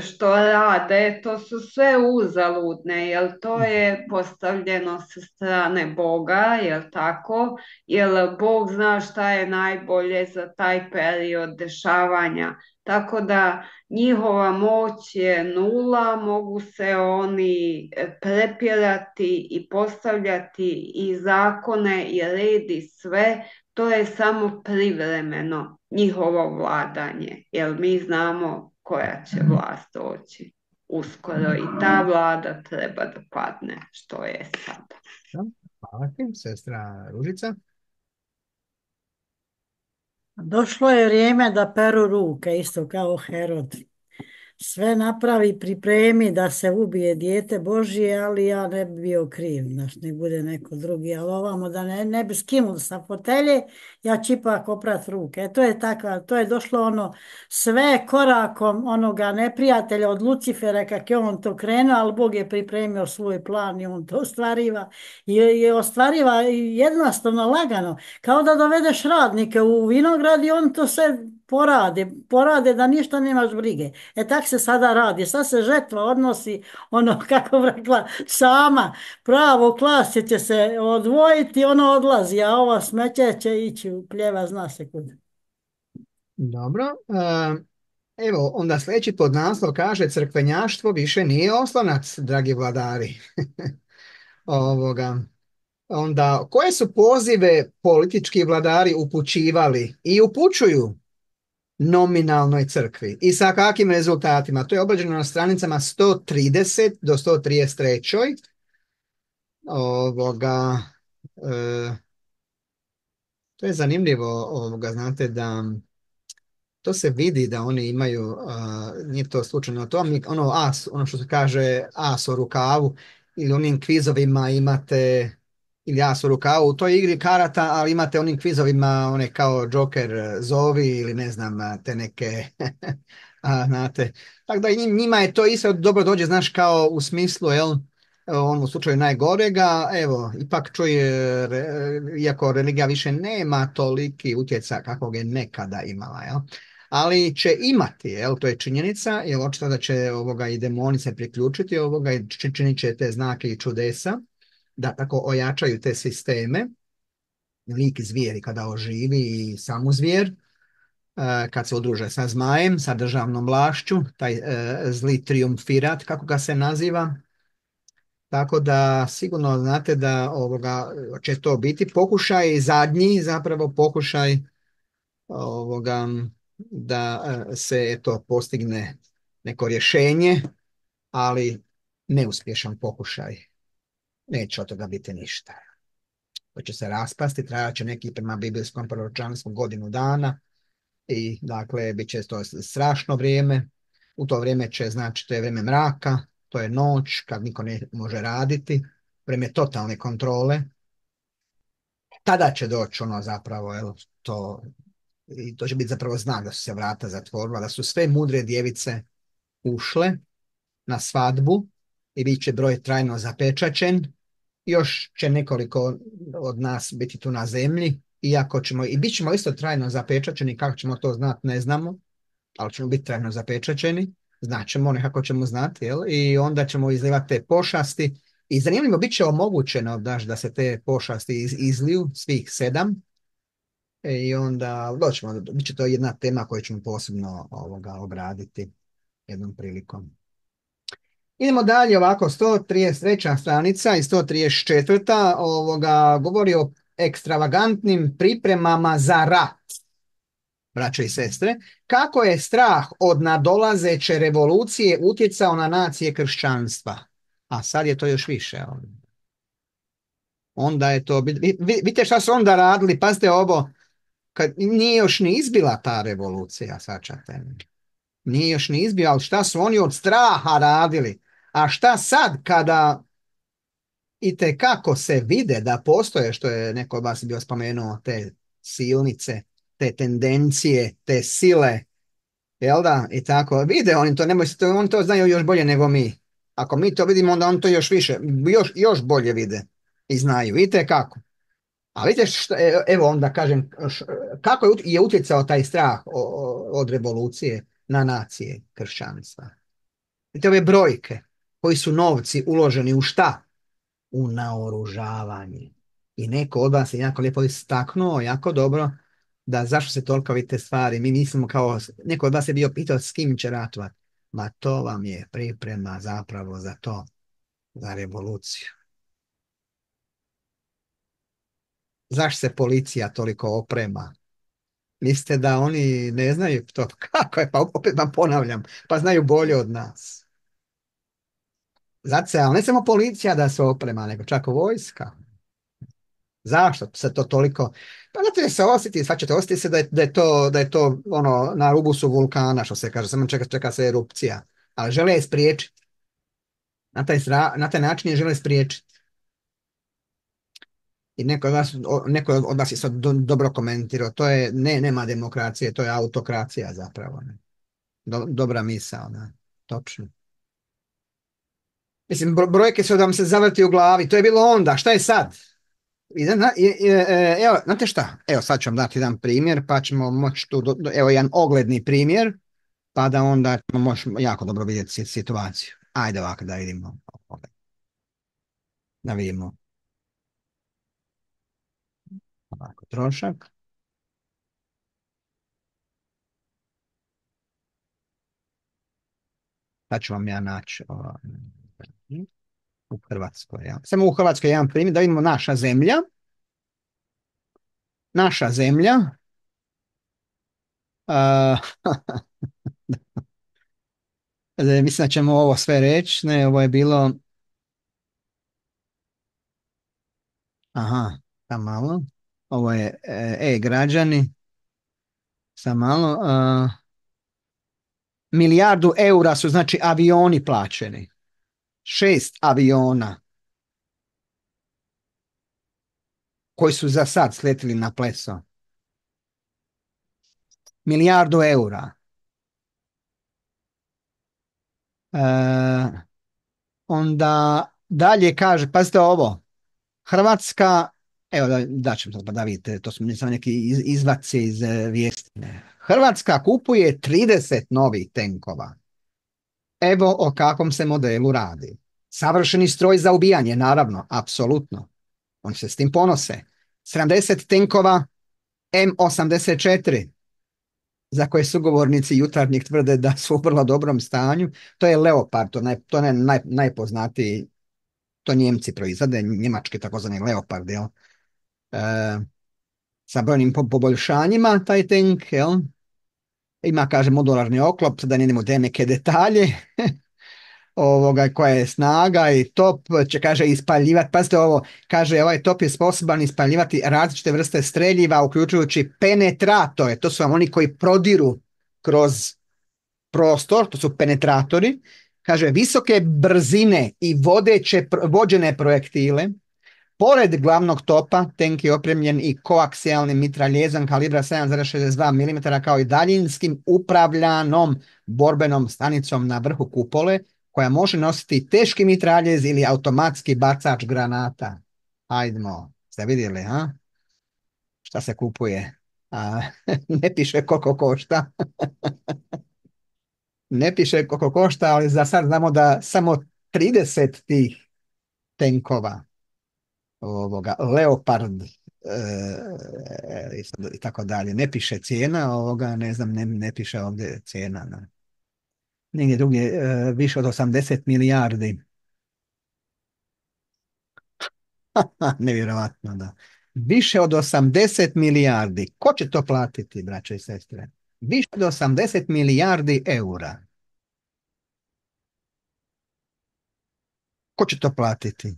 što rade, to su sve uzaludne, jer to je postavljeno sa strane Boga, jel tako? Jer Bog zna šta je najbolje za taj period dešavanja. Tako da njihova moć je nula, mogu se oni prepirati i postavljati i zakone i red i sve. to je samo privremeno njihovo vladanje, jer mi znamo koja će vlast doći uskoro i ta vlada treba da padne, što je sada. Hvala ti, sestra Ružica. Došlo je vrijeme da peru ruke, isto kao Herod. Sve napravi, pripremi da se ubije dijete Božije, ali ja ne bi bio kriv, znaš, ne bude neko drugi, ali ovamo da ne, ne bi skinuli sa fotelje, ja ću ipak oprat ruke. E, to je tako, to je došlo ono sve korakom onoga neprijatelja od Lucifera kak je on to krenuo, ali Bog je pripremio svoj plan i on to ostvariva i, i ostvariva jednostavno lagano, kao da dovedeš radnike u vinograd i on to sve porade, porade da ništa nemaš brige. E tak se sada radi. Sad se žetva odnosi, ono kako bi rekla, sama, pravo klasje će se odvojiti, ono odlazi, a ova smeće će ići pljeva, zna se kud. Dobro. E, evo, onda sljedeći podnaslov kaže crkvenjaštvo više nije oslonac, dragi vladari. Ovoga. Onda, koje su pozive politički vladari upućivali i upućuju nominalnoj crkvi. I sa kakvim rezultatima? To je obrađeno na stranicama 130 do 133. Ovoga, e, to je zanimljivo, ovoga, znate da to se vidi da oni imaju, nije to slučajno to, ono as, ono što se kaže as o rukavu ili onim kvizovima imate ili ja su rukavu u toj igri karata, ali imate onim kvizovima one kao Joker zovi ili ne znam te neke a, znate. Tako da njima je to isto dobro dođe, znaš, kao u smislu, jel, on u slučaju najgorega, evo, ipak čuje, iako religija više nema toliki utjeca kakvog je nekada imala, jel, ali će imati, jel, to je činjenica, jer očito da će ovoga i demoni se priključiti ovoga i činit će te znake i čudesa da tako ojačaju te sisteme. Lik zvijeri kada oživi i samu zvijer, e, kad se udruže sa zmajem, sa državnom vlašću, taj e, zli triumfirat, kako ga se naziva. Tako da sigurno znate da ovoga će to biti pokušaj zadnji, zapravo pokušaj ovoga da e, se to postigne neko rješenje, ali neuspješan pokušaj neće od toga biti ništa. To će se raspasti, trajat će neki prema biblijskom proročanstvu godinu dana i dakle bit će to strašno vrijeme. U to vrijeme će znači to je vrijeme mraka, to je noć kad niko ne može raditi, vrijeme totalne kontrole. Tada će doći ono zapravo, jel, to, i to će biti zapravo znak da su se vrata zatvorila, da su sve mudre djevice ušle na svadbu i bit će broj trajno zapečačen još će nekoliko od nas biti tu na zemlji, iako ćemo, i bit ćemo isto trajno zapečačeni, kako ćemo to znati ne znamo, ali ćemo biti trajno zapečačeni, znaćemo nekako ćemo znati, jel? i onda ćemo izlivati te pošasti i zanimljivo, bit će omogućeno daš, da se te pošasti iz, izliju, svih sedam, e, i onda doćemo, bit će to jedna tema koju ćemo posebno ovoga obraditi jednom prilikom. Idemo dalje ovako, 133. stranica i 134. ovoga govori o ekstravagantnim pripremama za rat, braće i sestre. Kako je strah od nadolazeće revolucije utjecao na nacije kršćanstva? A sad je to još više. Onda je to, vidite šta su onda radili, pazite ovo, kad nije još ni izbila ta revolucija, sačate. Nije još ni izbila, ali šta su oni od straha radili? A šta sad kada i te kako se vide da postoje, što je neko od vas bio spomenuo, te silnice, te tendencije, te sile, jel da, i tako, vide oni to, nemoj se oni to znaju još bolje nego mi. Ako mi to vidimo, onda on to još više, još, još bolje vide i znaju, vidite kako. A vidite, što, e, evo onda kažem, kako je utjecao taj strah od revolucije na nacije kršćanstva. Vidite ove brojke, koji su novci uloženi u šta? U naoružavanje. I neko od vas je jako lijepo istaknuo, jako dobro, da zašto se toliko vidite stvari. Mi mislimo kao, neko od vas je bio pitao s kim će ratovat. Ma to vam je priprema zapravo za to, za revoluciju. Zašto se policija toliko oprema? Mislite da oni ne znaju to? Kako je? Pa opet vam ponavljam. Pa znaju bolje od nas. Zato se, ali ne samo policija da se oprema, nego čak vojska. Zašto se to toliko... Pa znate se osjeti, sad ćete osjetiti se da je, da je, to, da je to ono, na rubusu vulkana, što se kaže, samo čeka, čeka se erupcija. Ali žele je spriječiti. Na taj, na taj način je žele spriječiti. I neko od vas, neko od vas je sad dobro komentirao, to je, ne, nema demokracije, to je autokracija zapravo. Ne. dobra misao, ne. točno. Mislim, brojke su da vam se zavrti u glavi, to je bilo onda, šta je sad? E, evo, znate šta, evo sad ću vam dati jedan primjer, pa ćemo moći tu, evo jedan ogledni primjer, pa da onda možemo jako dobro vidjeti situaciju. Ajde ovako da vidimo. Da vidimo. Ovako, trošak. Sad ću vam ja naći u Hrvatskoj. Ja. Samo u Hrvatskoj jedan primjer, da vidimo naša zemlja. Naša zemlja. Uh, mislim da ćemo ovo sve reći. Ne, ovo je bilo... Aha, tam malo. Ovo je e-građani. Sam malo. Uh, milijardu eura su znači avioni plaćeni šest aviona koji su za sad sletili na pleso. Milijardu eura. E, onda dalje kaže, pazite ovo, Hrvatska, evo da, da ćemo pa da vidite, to su samo neki izvaci iz e, vijesti. Hrvatska kupuje 30 novih tenkova. Evo o kakvom se modelu radi. Savršeni stroj za ubijanje, naravno, apsolutno. Oni se s tim ponose. 70 tenkova M84, za koje sugovornici jutarnjih tvrde da su u vrlo dobrom stanju. To je Leopard, to, naj, je naj, najpoznatiji, to Njemci proizvode, njemački takozvani Leopard, jel? E, sa brojnim poboljšanjima taj tank, jel? Ima, kaže, modularni oklop, da ne idemo neke detalje, ovoga, koja je snaga i top će, kaže, ispaljivati, pazite ovo, kaže, ovaj top je sposoban ispaljivati različite vrste streljiva, uključujući penetratore, to su vam oni koji prodiru kroz prostor, to su penetratori, kaže, visoke brzine i vodeće, vođene projektile, Pored glavnog topa, tank je opremljen i koaksijalnim mitraljezom kalibra 7,62 mm kao i daljinskim upravljanom borbenom stanicom na vrhu kupole koja može nositi teški mitraljez ili automatski bacač granata. Hajdemo, ste vidjeli, ha? Šta se kupuje? A, ne piše koliko košta. ne piše koliko košta, ali za sad znamo da samo 30 tih tenkova ovoga, Leopard e, i tako dalje. Ne piše cijena ovoga, ne znam, ne, ne piše ovdje cijena. Ne. Negdje drugdje e, više od 80 milijardi. Nevjerojatno, da. Više od 80 milijardi. Ko će to platiti, braće i sestre? Više od 80 milijardi eura. Ko će to platiti?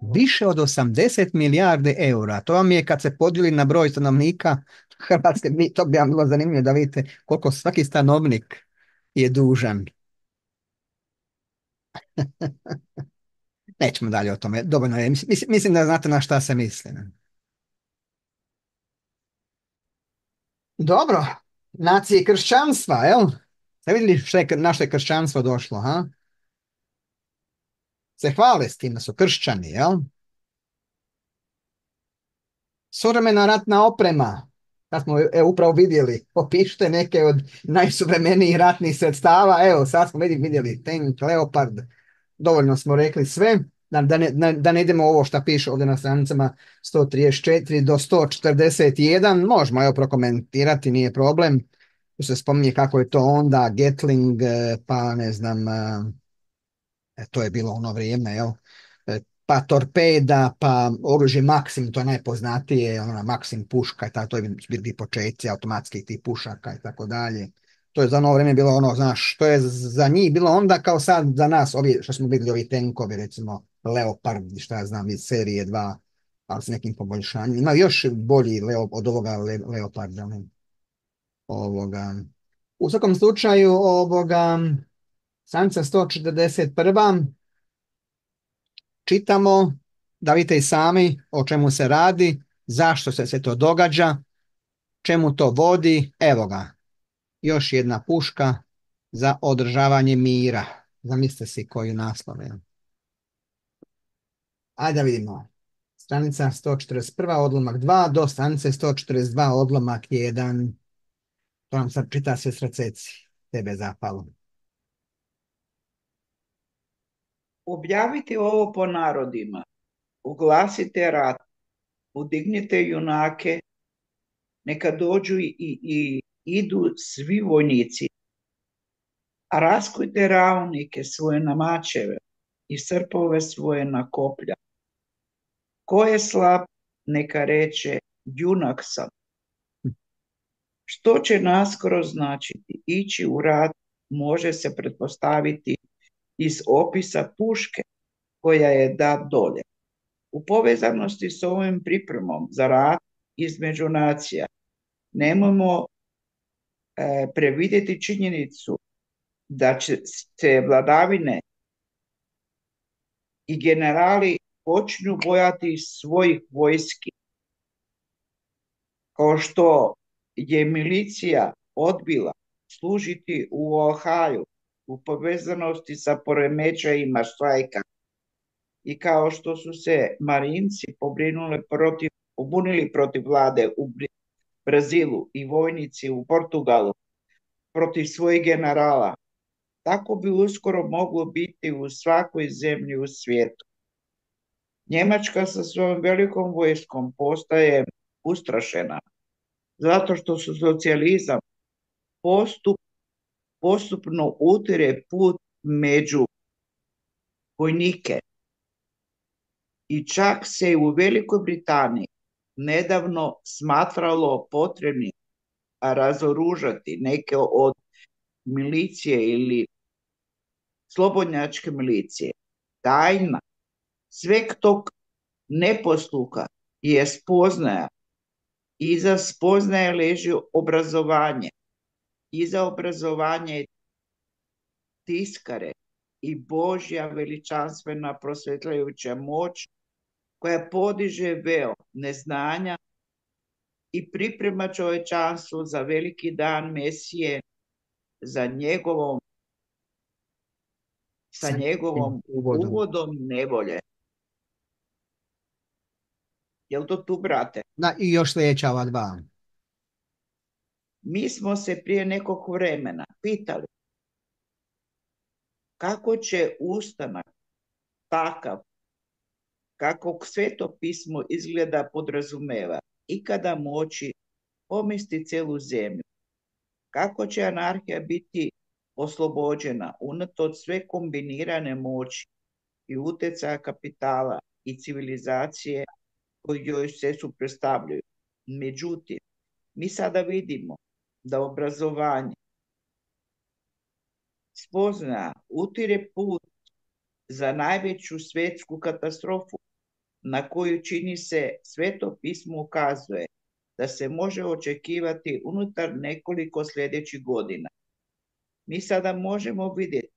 Više od 80 milijarde eura. To vam je kad se podijeli na broj stanovnika Hrvatske, to bi vam bilo zanimljivo da vidite koliko svaki stanovnik je dužan. Nećemo dalje o tome. Dovoljno je. Mislim, mislim da znate na šta se misli. Dobro. Nacije kršćanstva, jel? Ste vidjeli što je, na što je kršćanstvo došlo, ha? Se hvale s tim da su kršćani, jel? Suvremena ratna oprema, kad smo e, upravo vidjeli, opišite neke od najsuvremenijih ratnih sredstava, evo sad smo vidjeli tank, leopard, dovoljno smo rekli sve, da, da, ne, da ne idemo ovo što piše ovdje na stranicama 134 do 141, možemo evo prokomentirati, nije problem, tu se spominje kako je to onda, Gatling, e, pa ne znam, e, to je bilo ono vrijeme, jel? E, pa torpeda, pa oružje Maksim, to je najpoznatije, ona Maksim puška tako, to je bili početci automatskih tih pušaka i tako dalje. To je za ono vrijeme bilo ono, znaš, što je za njih bilo onda kao sad za nas, ovi, što smo vidjeli, ovi tenkovi, recimo Leopard, šta ja znam, iz serije 2, ali s nekim poboljšanjem. Ima još bolji leo, od ovoga le, Leoparda. Ne? Ovoga. U svakom slučaju, ovoga, stranica 141. Čitamo, da vidite i sami o čemu se radi, zašto se sve to događa, čemu to vodi, evo ga, još jedna puška za održavanje mira. Zamislite si koju naslov. Ajde da vidimo. Stranica 141, odlomak 2 do stranice 142, odlomak 1. To nam sad čita sve srceci. Tebe zapalo. Objavite ovo po narodima. Uglasite rat. Udignite junake. Neka dođu i, i idu svi vojnici. A raskujte ravnike svoje na mačeve i srpove svoje na koplja. Ko je slab, neka reče, junak sam. Što će naskoro značiti? Ići u rad može se pretpostaviti iz opisa puške koja je dat dolje. U povezanosti s ovim pripremom za rad između nacija nemojmo e, previdjeti činjenicu da će se vladavine i generali počinju bojati svojih vojski. Kao što je milicija odbila služiti u Ohaju u povezanosti sa poremećajima štrajka i kao što su se marinci pobrinuli protiv, pobunili protiv vlade u Brazilu i vojnici u Portugalu protiv svojih generala, tako bi uskoro moglo biti u svakoj zemlji u svijetu. Njemačka sa svojom velikom vojskom postaje ustrašena, zato što su socijalizam postup, postupno utire put među vojnike. I čak se u Velikoj Britaniji nedavno smatralo potrebnim razoružati neke od milicije ili slobodnjačke milicije. Tajna sveg tog neposluha je spoznaja. Iza spoznaje leži obrazovanje. Iza obrazovanje tiskare i Božja veličanstvena prosvetljajuća moć koja podiže veo neznanja i priprema čovečanstvo za veliki dan Mesije, za njegovom sa njegovom uvodom, uvodom nevolje. Jel to tu, brate? Da, i još sljedeća ova dva. Mi smo se prije nekog vremena pitali kako će ustanak takav, kako sveto pismo izgleda podrazumeva i kada moći pomisti celu zemlju. Kako će anarhija biti oslobođena unatoč sve kombinirane moći i utjecaja kapitala i civilizacije koji joj se suprotstavljaju. Međutim, mi sada vidimo da obrazovanje spozna utire put za najveću svjetsku katastrofu na koju čini se sveto pismo ukazuje da se može očekivati unutar nekoliko sljedećih godina. Mi sada možemo vidjeti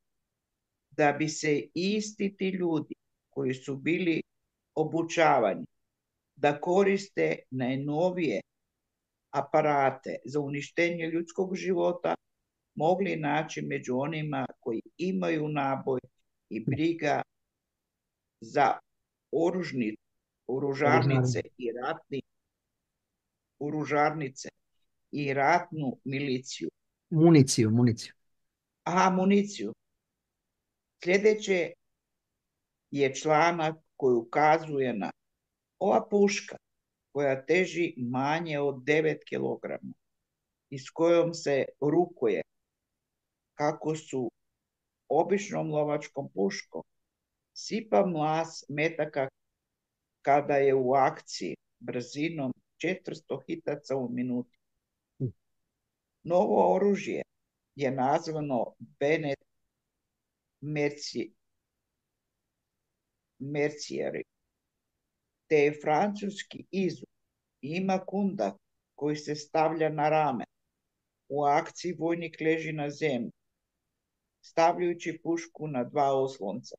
da bi se isti ti ljudi koji su bili obučavani da koriste najnovije aparate za uništenje ljudskog života mogli naći među onima koji imaju naboj i briga za oružni, oružarnice i ratni oružarnice i ratnu miliciju. Municiju, municiju. Aha, municiju. Sljedeće je članak koji ukazuje na ova puška koja teži manje od 9 kg i s kojom se rukuje kako su običnom lovačkom puškom sipa mlas metaka kada je u akciji brzinom 400 hitaca u minuti. Novo oružje je nazvano Bennett Merci, Mercieri, te je francuski izum ima kundak koji se stavlja na rame. U akciji vojnik leži na zemlji, stavljajući pušku na dva oslonca.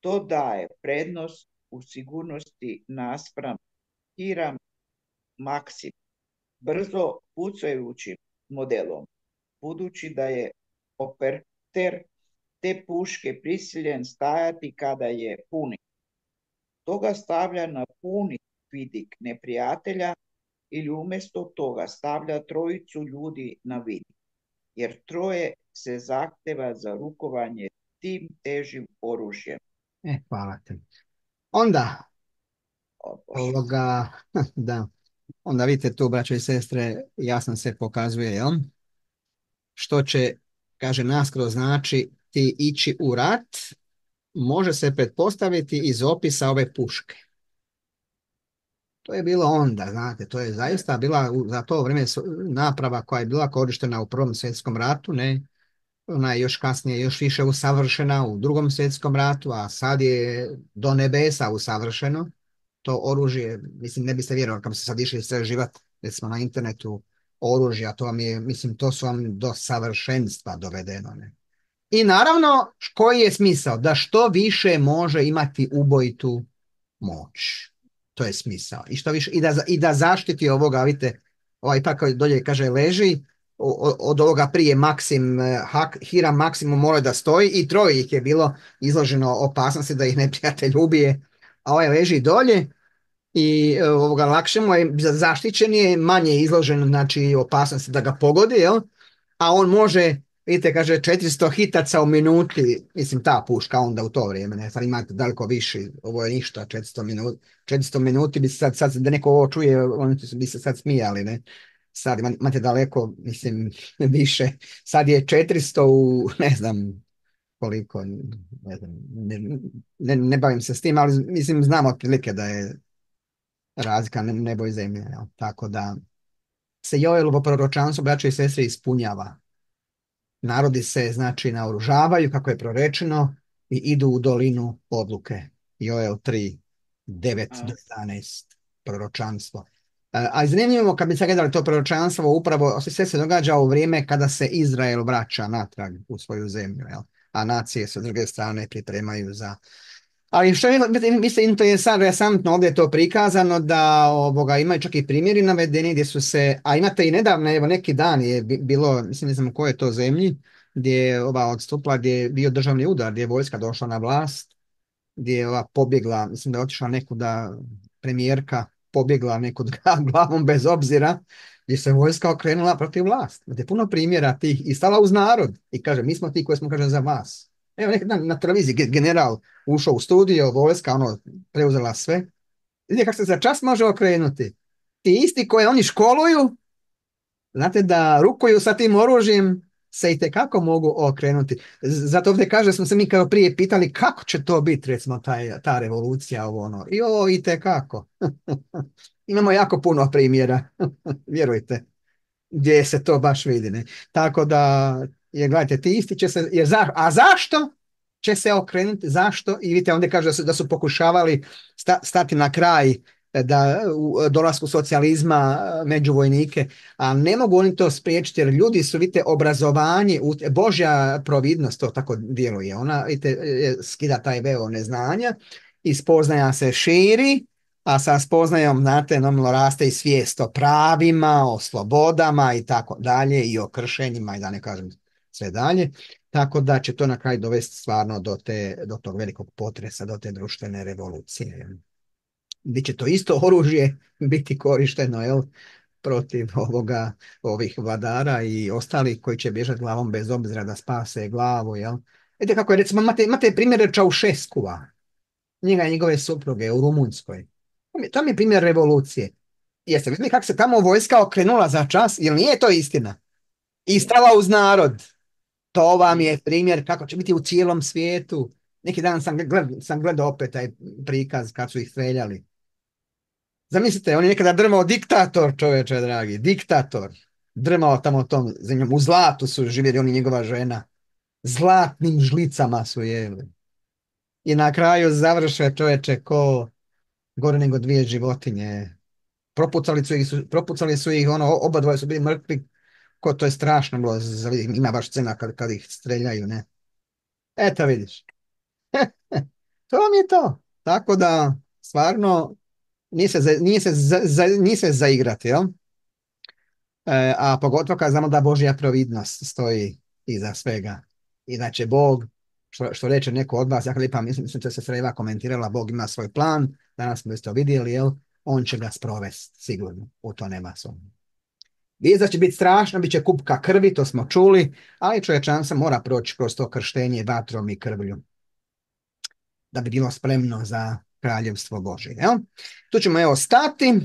To daje prednost u sigurnosti naspram Hiram Maxim, brzo pucajućim modelom, budući da je operater te puške prisiljen stajati kada je puni. Toga stavlja na puni vidik neprijatelja ili umjesto toga stavlja trojicu ljudi na vidik, jer troje se zahteva za rukovanje tim težim oružjem. E, hvala te. Onda, ovoga, da, onda vidite tu, braćo i sestre, jasno se pokazuje, jel? Što će, kaže, naskroz znači ti ići u rat, može se pretpostaviti iz opisa ove puške. To je bilo onda, znate, to je zaista bila za to vrijeme naprava koja je bila korištena u Prvom svjetskom ratu, ne, ona je još kasnije još više usavršena u Drugom svjetskom ratu, a sad je do nebesa usavršeno. To oružje, mislim, ne biste vjerovali kad se sad išli istraživati, recimo na internetu, oružja, to vam je, mislim, to su vam do savršenstva dovedeno, ne. I naravno, koji je smisao? Da što više može imati ubojitu moć. To je smisao. I što više, i da, i da zaštiti ovoga, vidite, ovaj ipak dolje kaže leži, od ovoga prije Maksim, eh, Hira Maksimu mora da stoji i troje ih je bilo izloženo opasnosti da ih neprijatelj ubije, a ovaj leži dolje i eh, ovoga lakše mu je zaštićen je, manje izložen znači opasnosti da ga pogodi, jel? a on može Vidite, kaže 400 hitaca u minuti, mislim ta puška onda u to vrijeme, ne, sad imate daleko više, ovo je ništa, 400 minuti, 400 minuti bi se sad, sad da neko ovo čuje, oni bi se sad smijali, ne, sad imate daleko, mislim, više, sad je 400 u, ne znam, koliko, ne znam, ne, ne, bavim se s tim, ali mislim, znam otprilike da je razlika nebo i zemlje, tako da se Joelovo proročanstvo, braće i sestre, ispunjava Narodi se znači naoružavaju, kako je prorečeno, i idu u dolinu odluke. Joel 3, 9 do 11, proročanstvo. E, a zanimljivo kad bi se gledali to proročanstvo, upravo sve se događa u vrijeme kada se Izrael vraća natrag u svoju zemlju, jel? a nacije se s druge strane pripremaju za ali što je, mislim, interesantno ovdje je to prikazano da ovoga, imaju čak i primjeri navedeni gdje su se, a imate i nedavno, evo neki dan je bilo, mislim ne znam u kojoj to zemlji, gdje je ova odstupla, gdje je bio državni udar, gdje je vojska došla na vlast, gdje je ova pobjegla, mislim da je otišla nekuda premijerka, pobjegla nekud glavom bez obzira, gdje se vojska okrenula protiv vlast. Gdje je puno primjera tih i stala uz narod i kaže mi smo ti koji smo kaže za vas. Evo nek, na, televiziji general ušao u studio, vojska ono, preuzela sve. Vidite kako se za čas može okrenuti. Ti isti koje oni školuju, znate da rukuju sa tim oružjem, se i kako mogu okrenuti. Zato ovdje kaže, smo se mi kao prije pitali kako će to biti, recimo, taj, ta revolucija, ovo ono. I o, i kako. Imamo jako puno primjera, vjerujte, gdje se to baš vidi. Ne? Tako da jer gledajte, ti isti će se, jer za, a zašto će se okrenuti, zašto? I vidite, onda kaže da su, da su pokušavali stati na kraj e, da u dolasku socijalizma e, među vojnike, a ne mogu oni to spriječiti jer ljudi su, vidite, obrazovanje, Božja providnost to tako djeluje. Ona, vidite, e, skida taj veo neznanja i spoznaja se širi, a sa spoznajom, znate, normalno raste i svijest o pravima, o slobodama i tako dalje i o kršenjima i da ne kažem sve dalje, tako da će to na kraju dovesti stvarno do, te, do tog velikog potresa, do te društvene revolucije. Biće to isto oružje biti korišteno jel, protiv ovoga, ovih vladara i ostalih koji će bježati glavom bez obzira da spase glavu. Jel. Vidite kako je, recimo, imate, imate primjer Čaušeskova, njega i njegove supruge u Rumunjskoj. To mi je primjer revolucije. Jeste vidjeli kako se tamo vojska okrenula za čas, ili nije to istina? I stala uz narod. To vam je primjer kako će biti u cijelom svijetu. Neki dan sam, sam gledao opet taj prikaz kad su ih streljali. Zamislite, on je nekada drmao diktator, čoveče dragi, diktator. Drmao tamo tom zemljom. U zlatu su živjeli oni njegova žena. Zlatnim žlicama su jeli. I na kraju završe čoveče ko gore nego dvije životinje. Propucali su ih, propucali su ih ono, oba dvoje su bili mrtvi. Ko to je strašno bilo, ima baš scena kad, kad ih streljaju, ne. Eto vidiš. to vam je to. Tako da, stvarno, nije se, nije se, za, nije se zaigrati, jel? E, a pogotovo kad znamo da Božja providnost stoji iza svega. Inače, Bog, što, što reče neko od vas, ja lijepa, mislim, mislim da se Freva komentirala, Bog ima svoj plan, danas smo isto vidjeli, jel? On će ga sprovesti, sigurno, u to nema sumnje. Vijezda će biti strašna, bit će kupka krvi, to smo čuli, ali čovječanstvo mora proći kroz to krštenje vatrom i krvlju da bi bilo spremno za kraljevstvo Božje. Jel? Tu ćemo evo stati,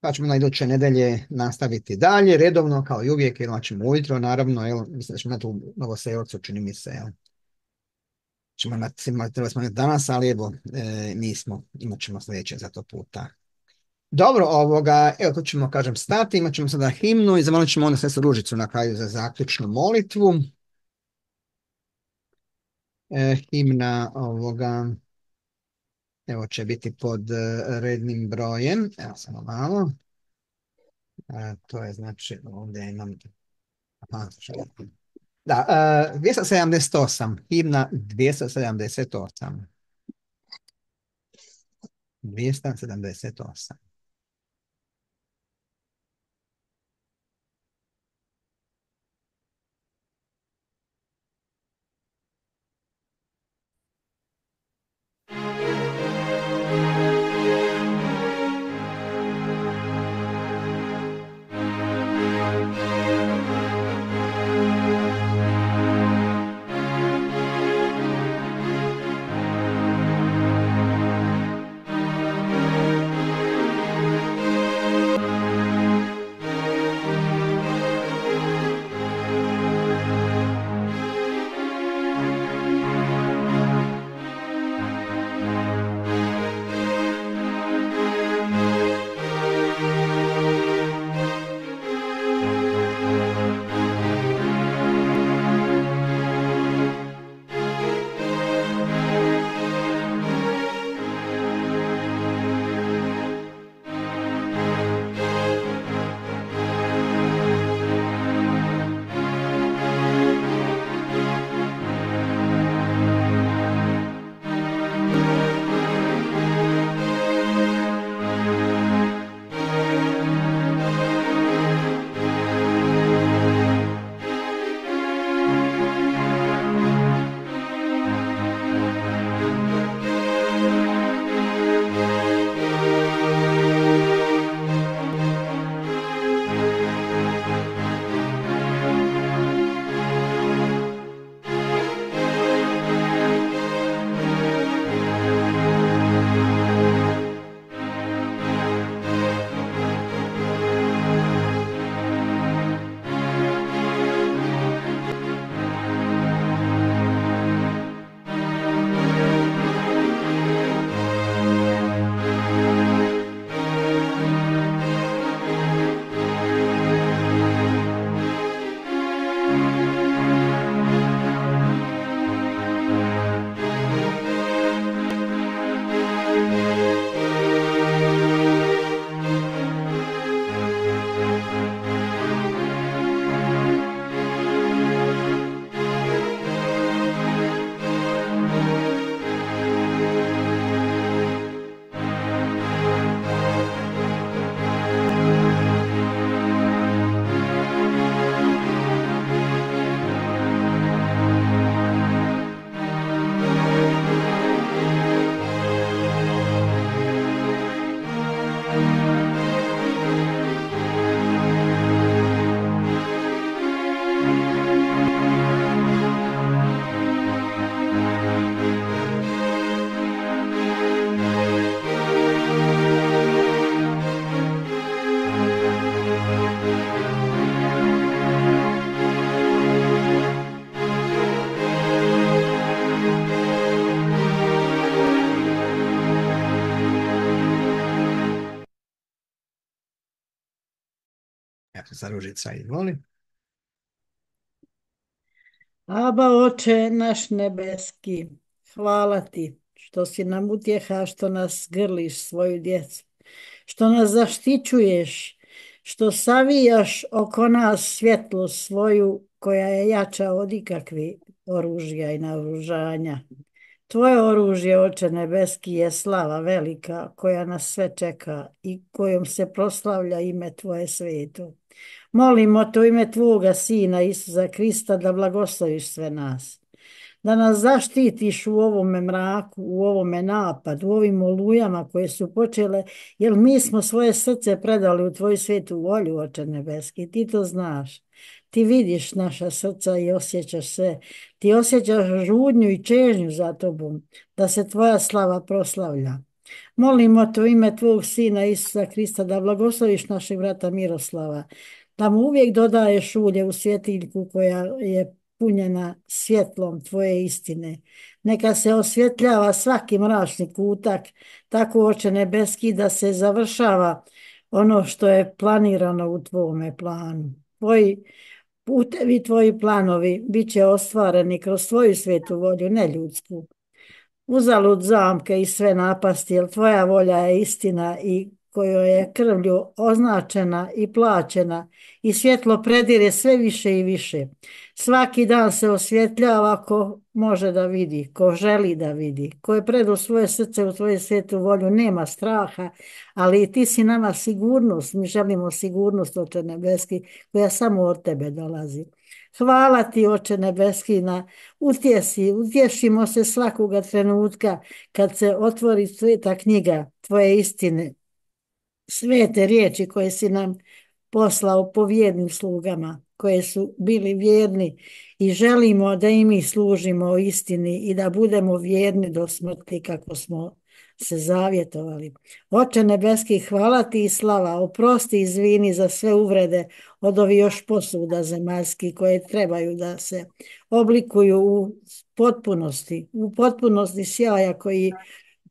pa ćemo na iduće nedelje nastaviti dalje, redovno kao i uvijek, jer ćemo ujutro, naravno, jel, mislim da ćemo imati u Novoseorcu, čini mi se, jel. Ćemo imati, trebali smo danas, ali evo, e, nismo, imat ćemo sljedeće za to puta. Dobro, ovoga, evo tu ćemo, kažem, stati, imat ćemo sada himnu i zamolit ćemo onda sve Ružicu na kraju za zaključnu molitvu. E, himna ovoga, evo će biti pod e, rednim brojem, evo samo malo. E, to je znači, ovdje imam, aha, da, e, 278, himna 278. 278. Ružica, izvoli. Aba oče naš nebeski, hvala ti što si nam utjeha, što nas grliš svoju djecu, što nas zaštićuješ, što savijaš oko nas svjetlo svoju koja je jača od ikakvi oružja i naoružanja. Tvoje oružje, oče nebeski, je slava velika koja nas sve čeka i kojom se proslavlja ime Tvoje sveto. Molimo te u ime Tvoga Sina Isusa Krista da blagosloviš sve nas da nas zaštitiš u ovome mraku, u ovome napadu, u ovim olujama koje su počele, jer mi smo svoje srce predali u tvoju svetu volju, oče nebeski, ti to znaš. Ti vidiš naša srca i osjećaš sve. Ti osjećaš žudnju i čežnju za tobom, da se tvoja slava proslavlja. Molimo te u ime tvog sina Isusa Krista da blagosloviš našeg vrata Miroslava, da mu uvijek dodaješ ulje u svjetiljku koja je punjena svjetlom Tvoje istine. Neka se osvjetljava svaki mračni kutak, tako oče nebeski da se završava ono što je planirano u Tvome planu. Tvoji putevi, Tvoji planovi bit će ostvareni kroz Tvoju svetu volju, ne ljudsku. Uzalud zamke i sve napasti, jer Tvoja volja je istina i kojoj je krvlju označena i plaćena i svjetlo predire sve više i više. Svaki dan se osvjetljava ko može da vidi, ko želi da vidi, ko je predu svoje srce u tvoju svetu volju, nema straha, ali ti si nama sigurnost, mi želimo sigurnost, Oče Nebeski, koja samo od tebe dolazi. Hvala ti, Oče Nebeski, na utjesi, utješimo se svakoga trenutka kad se otvori sveta knjiga Tvoje istine, svete riječi koje si nam poslao po vjernim slugama, koje su bili vjerni i želimo da i mi služimo istini i da budemo vjerni do smrti kako smo se zavjetovali. Oče nebeski, hvala ti i slava, oprosti izvini za sve uvrede od ovih još posuda zemaljskih koje trebaju da se oblikuju u potpunosti, u potpunosti sjaja koji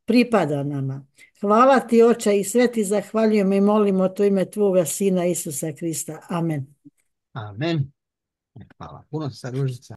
pripada nama. Hvala ti oče i sve ti zahvaljujemo i molimo to ime tvoga sina Isusa Krista. Amen. Amen. Hvala puno.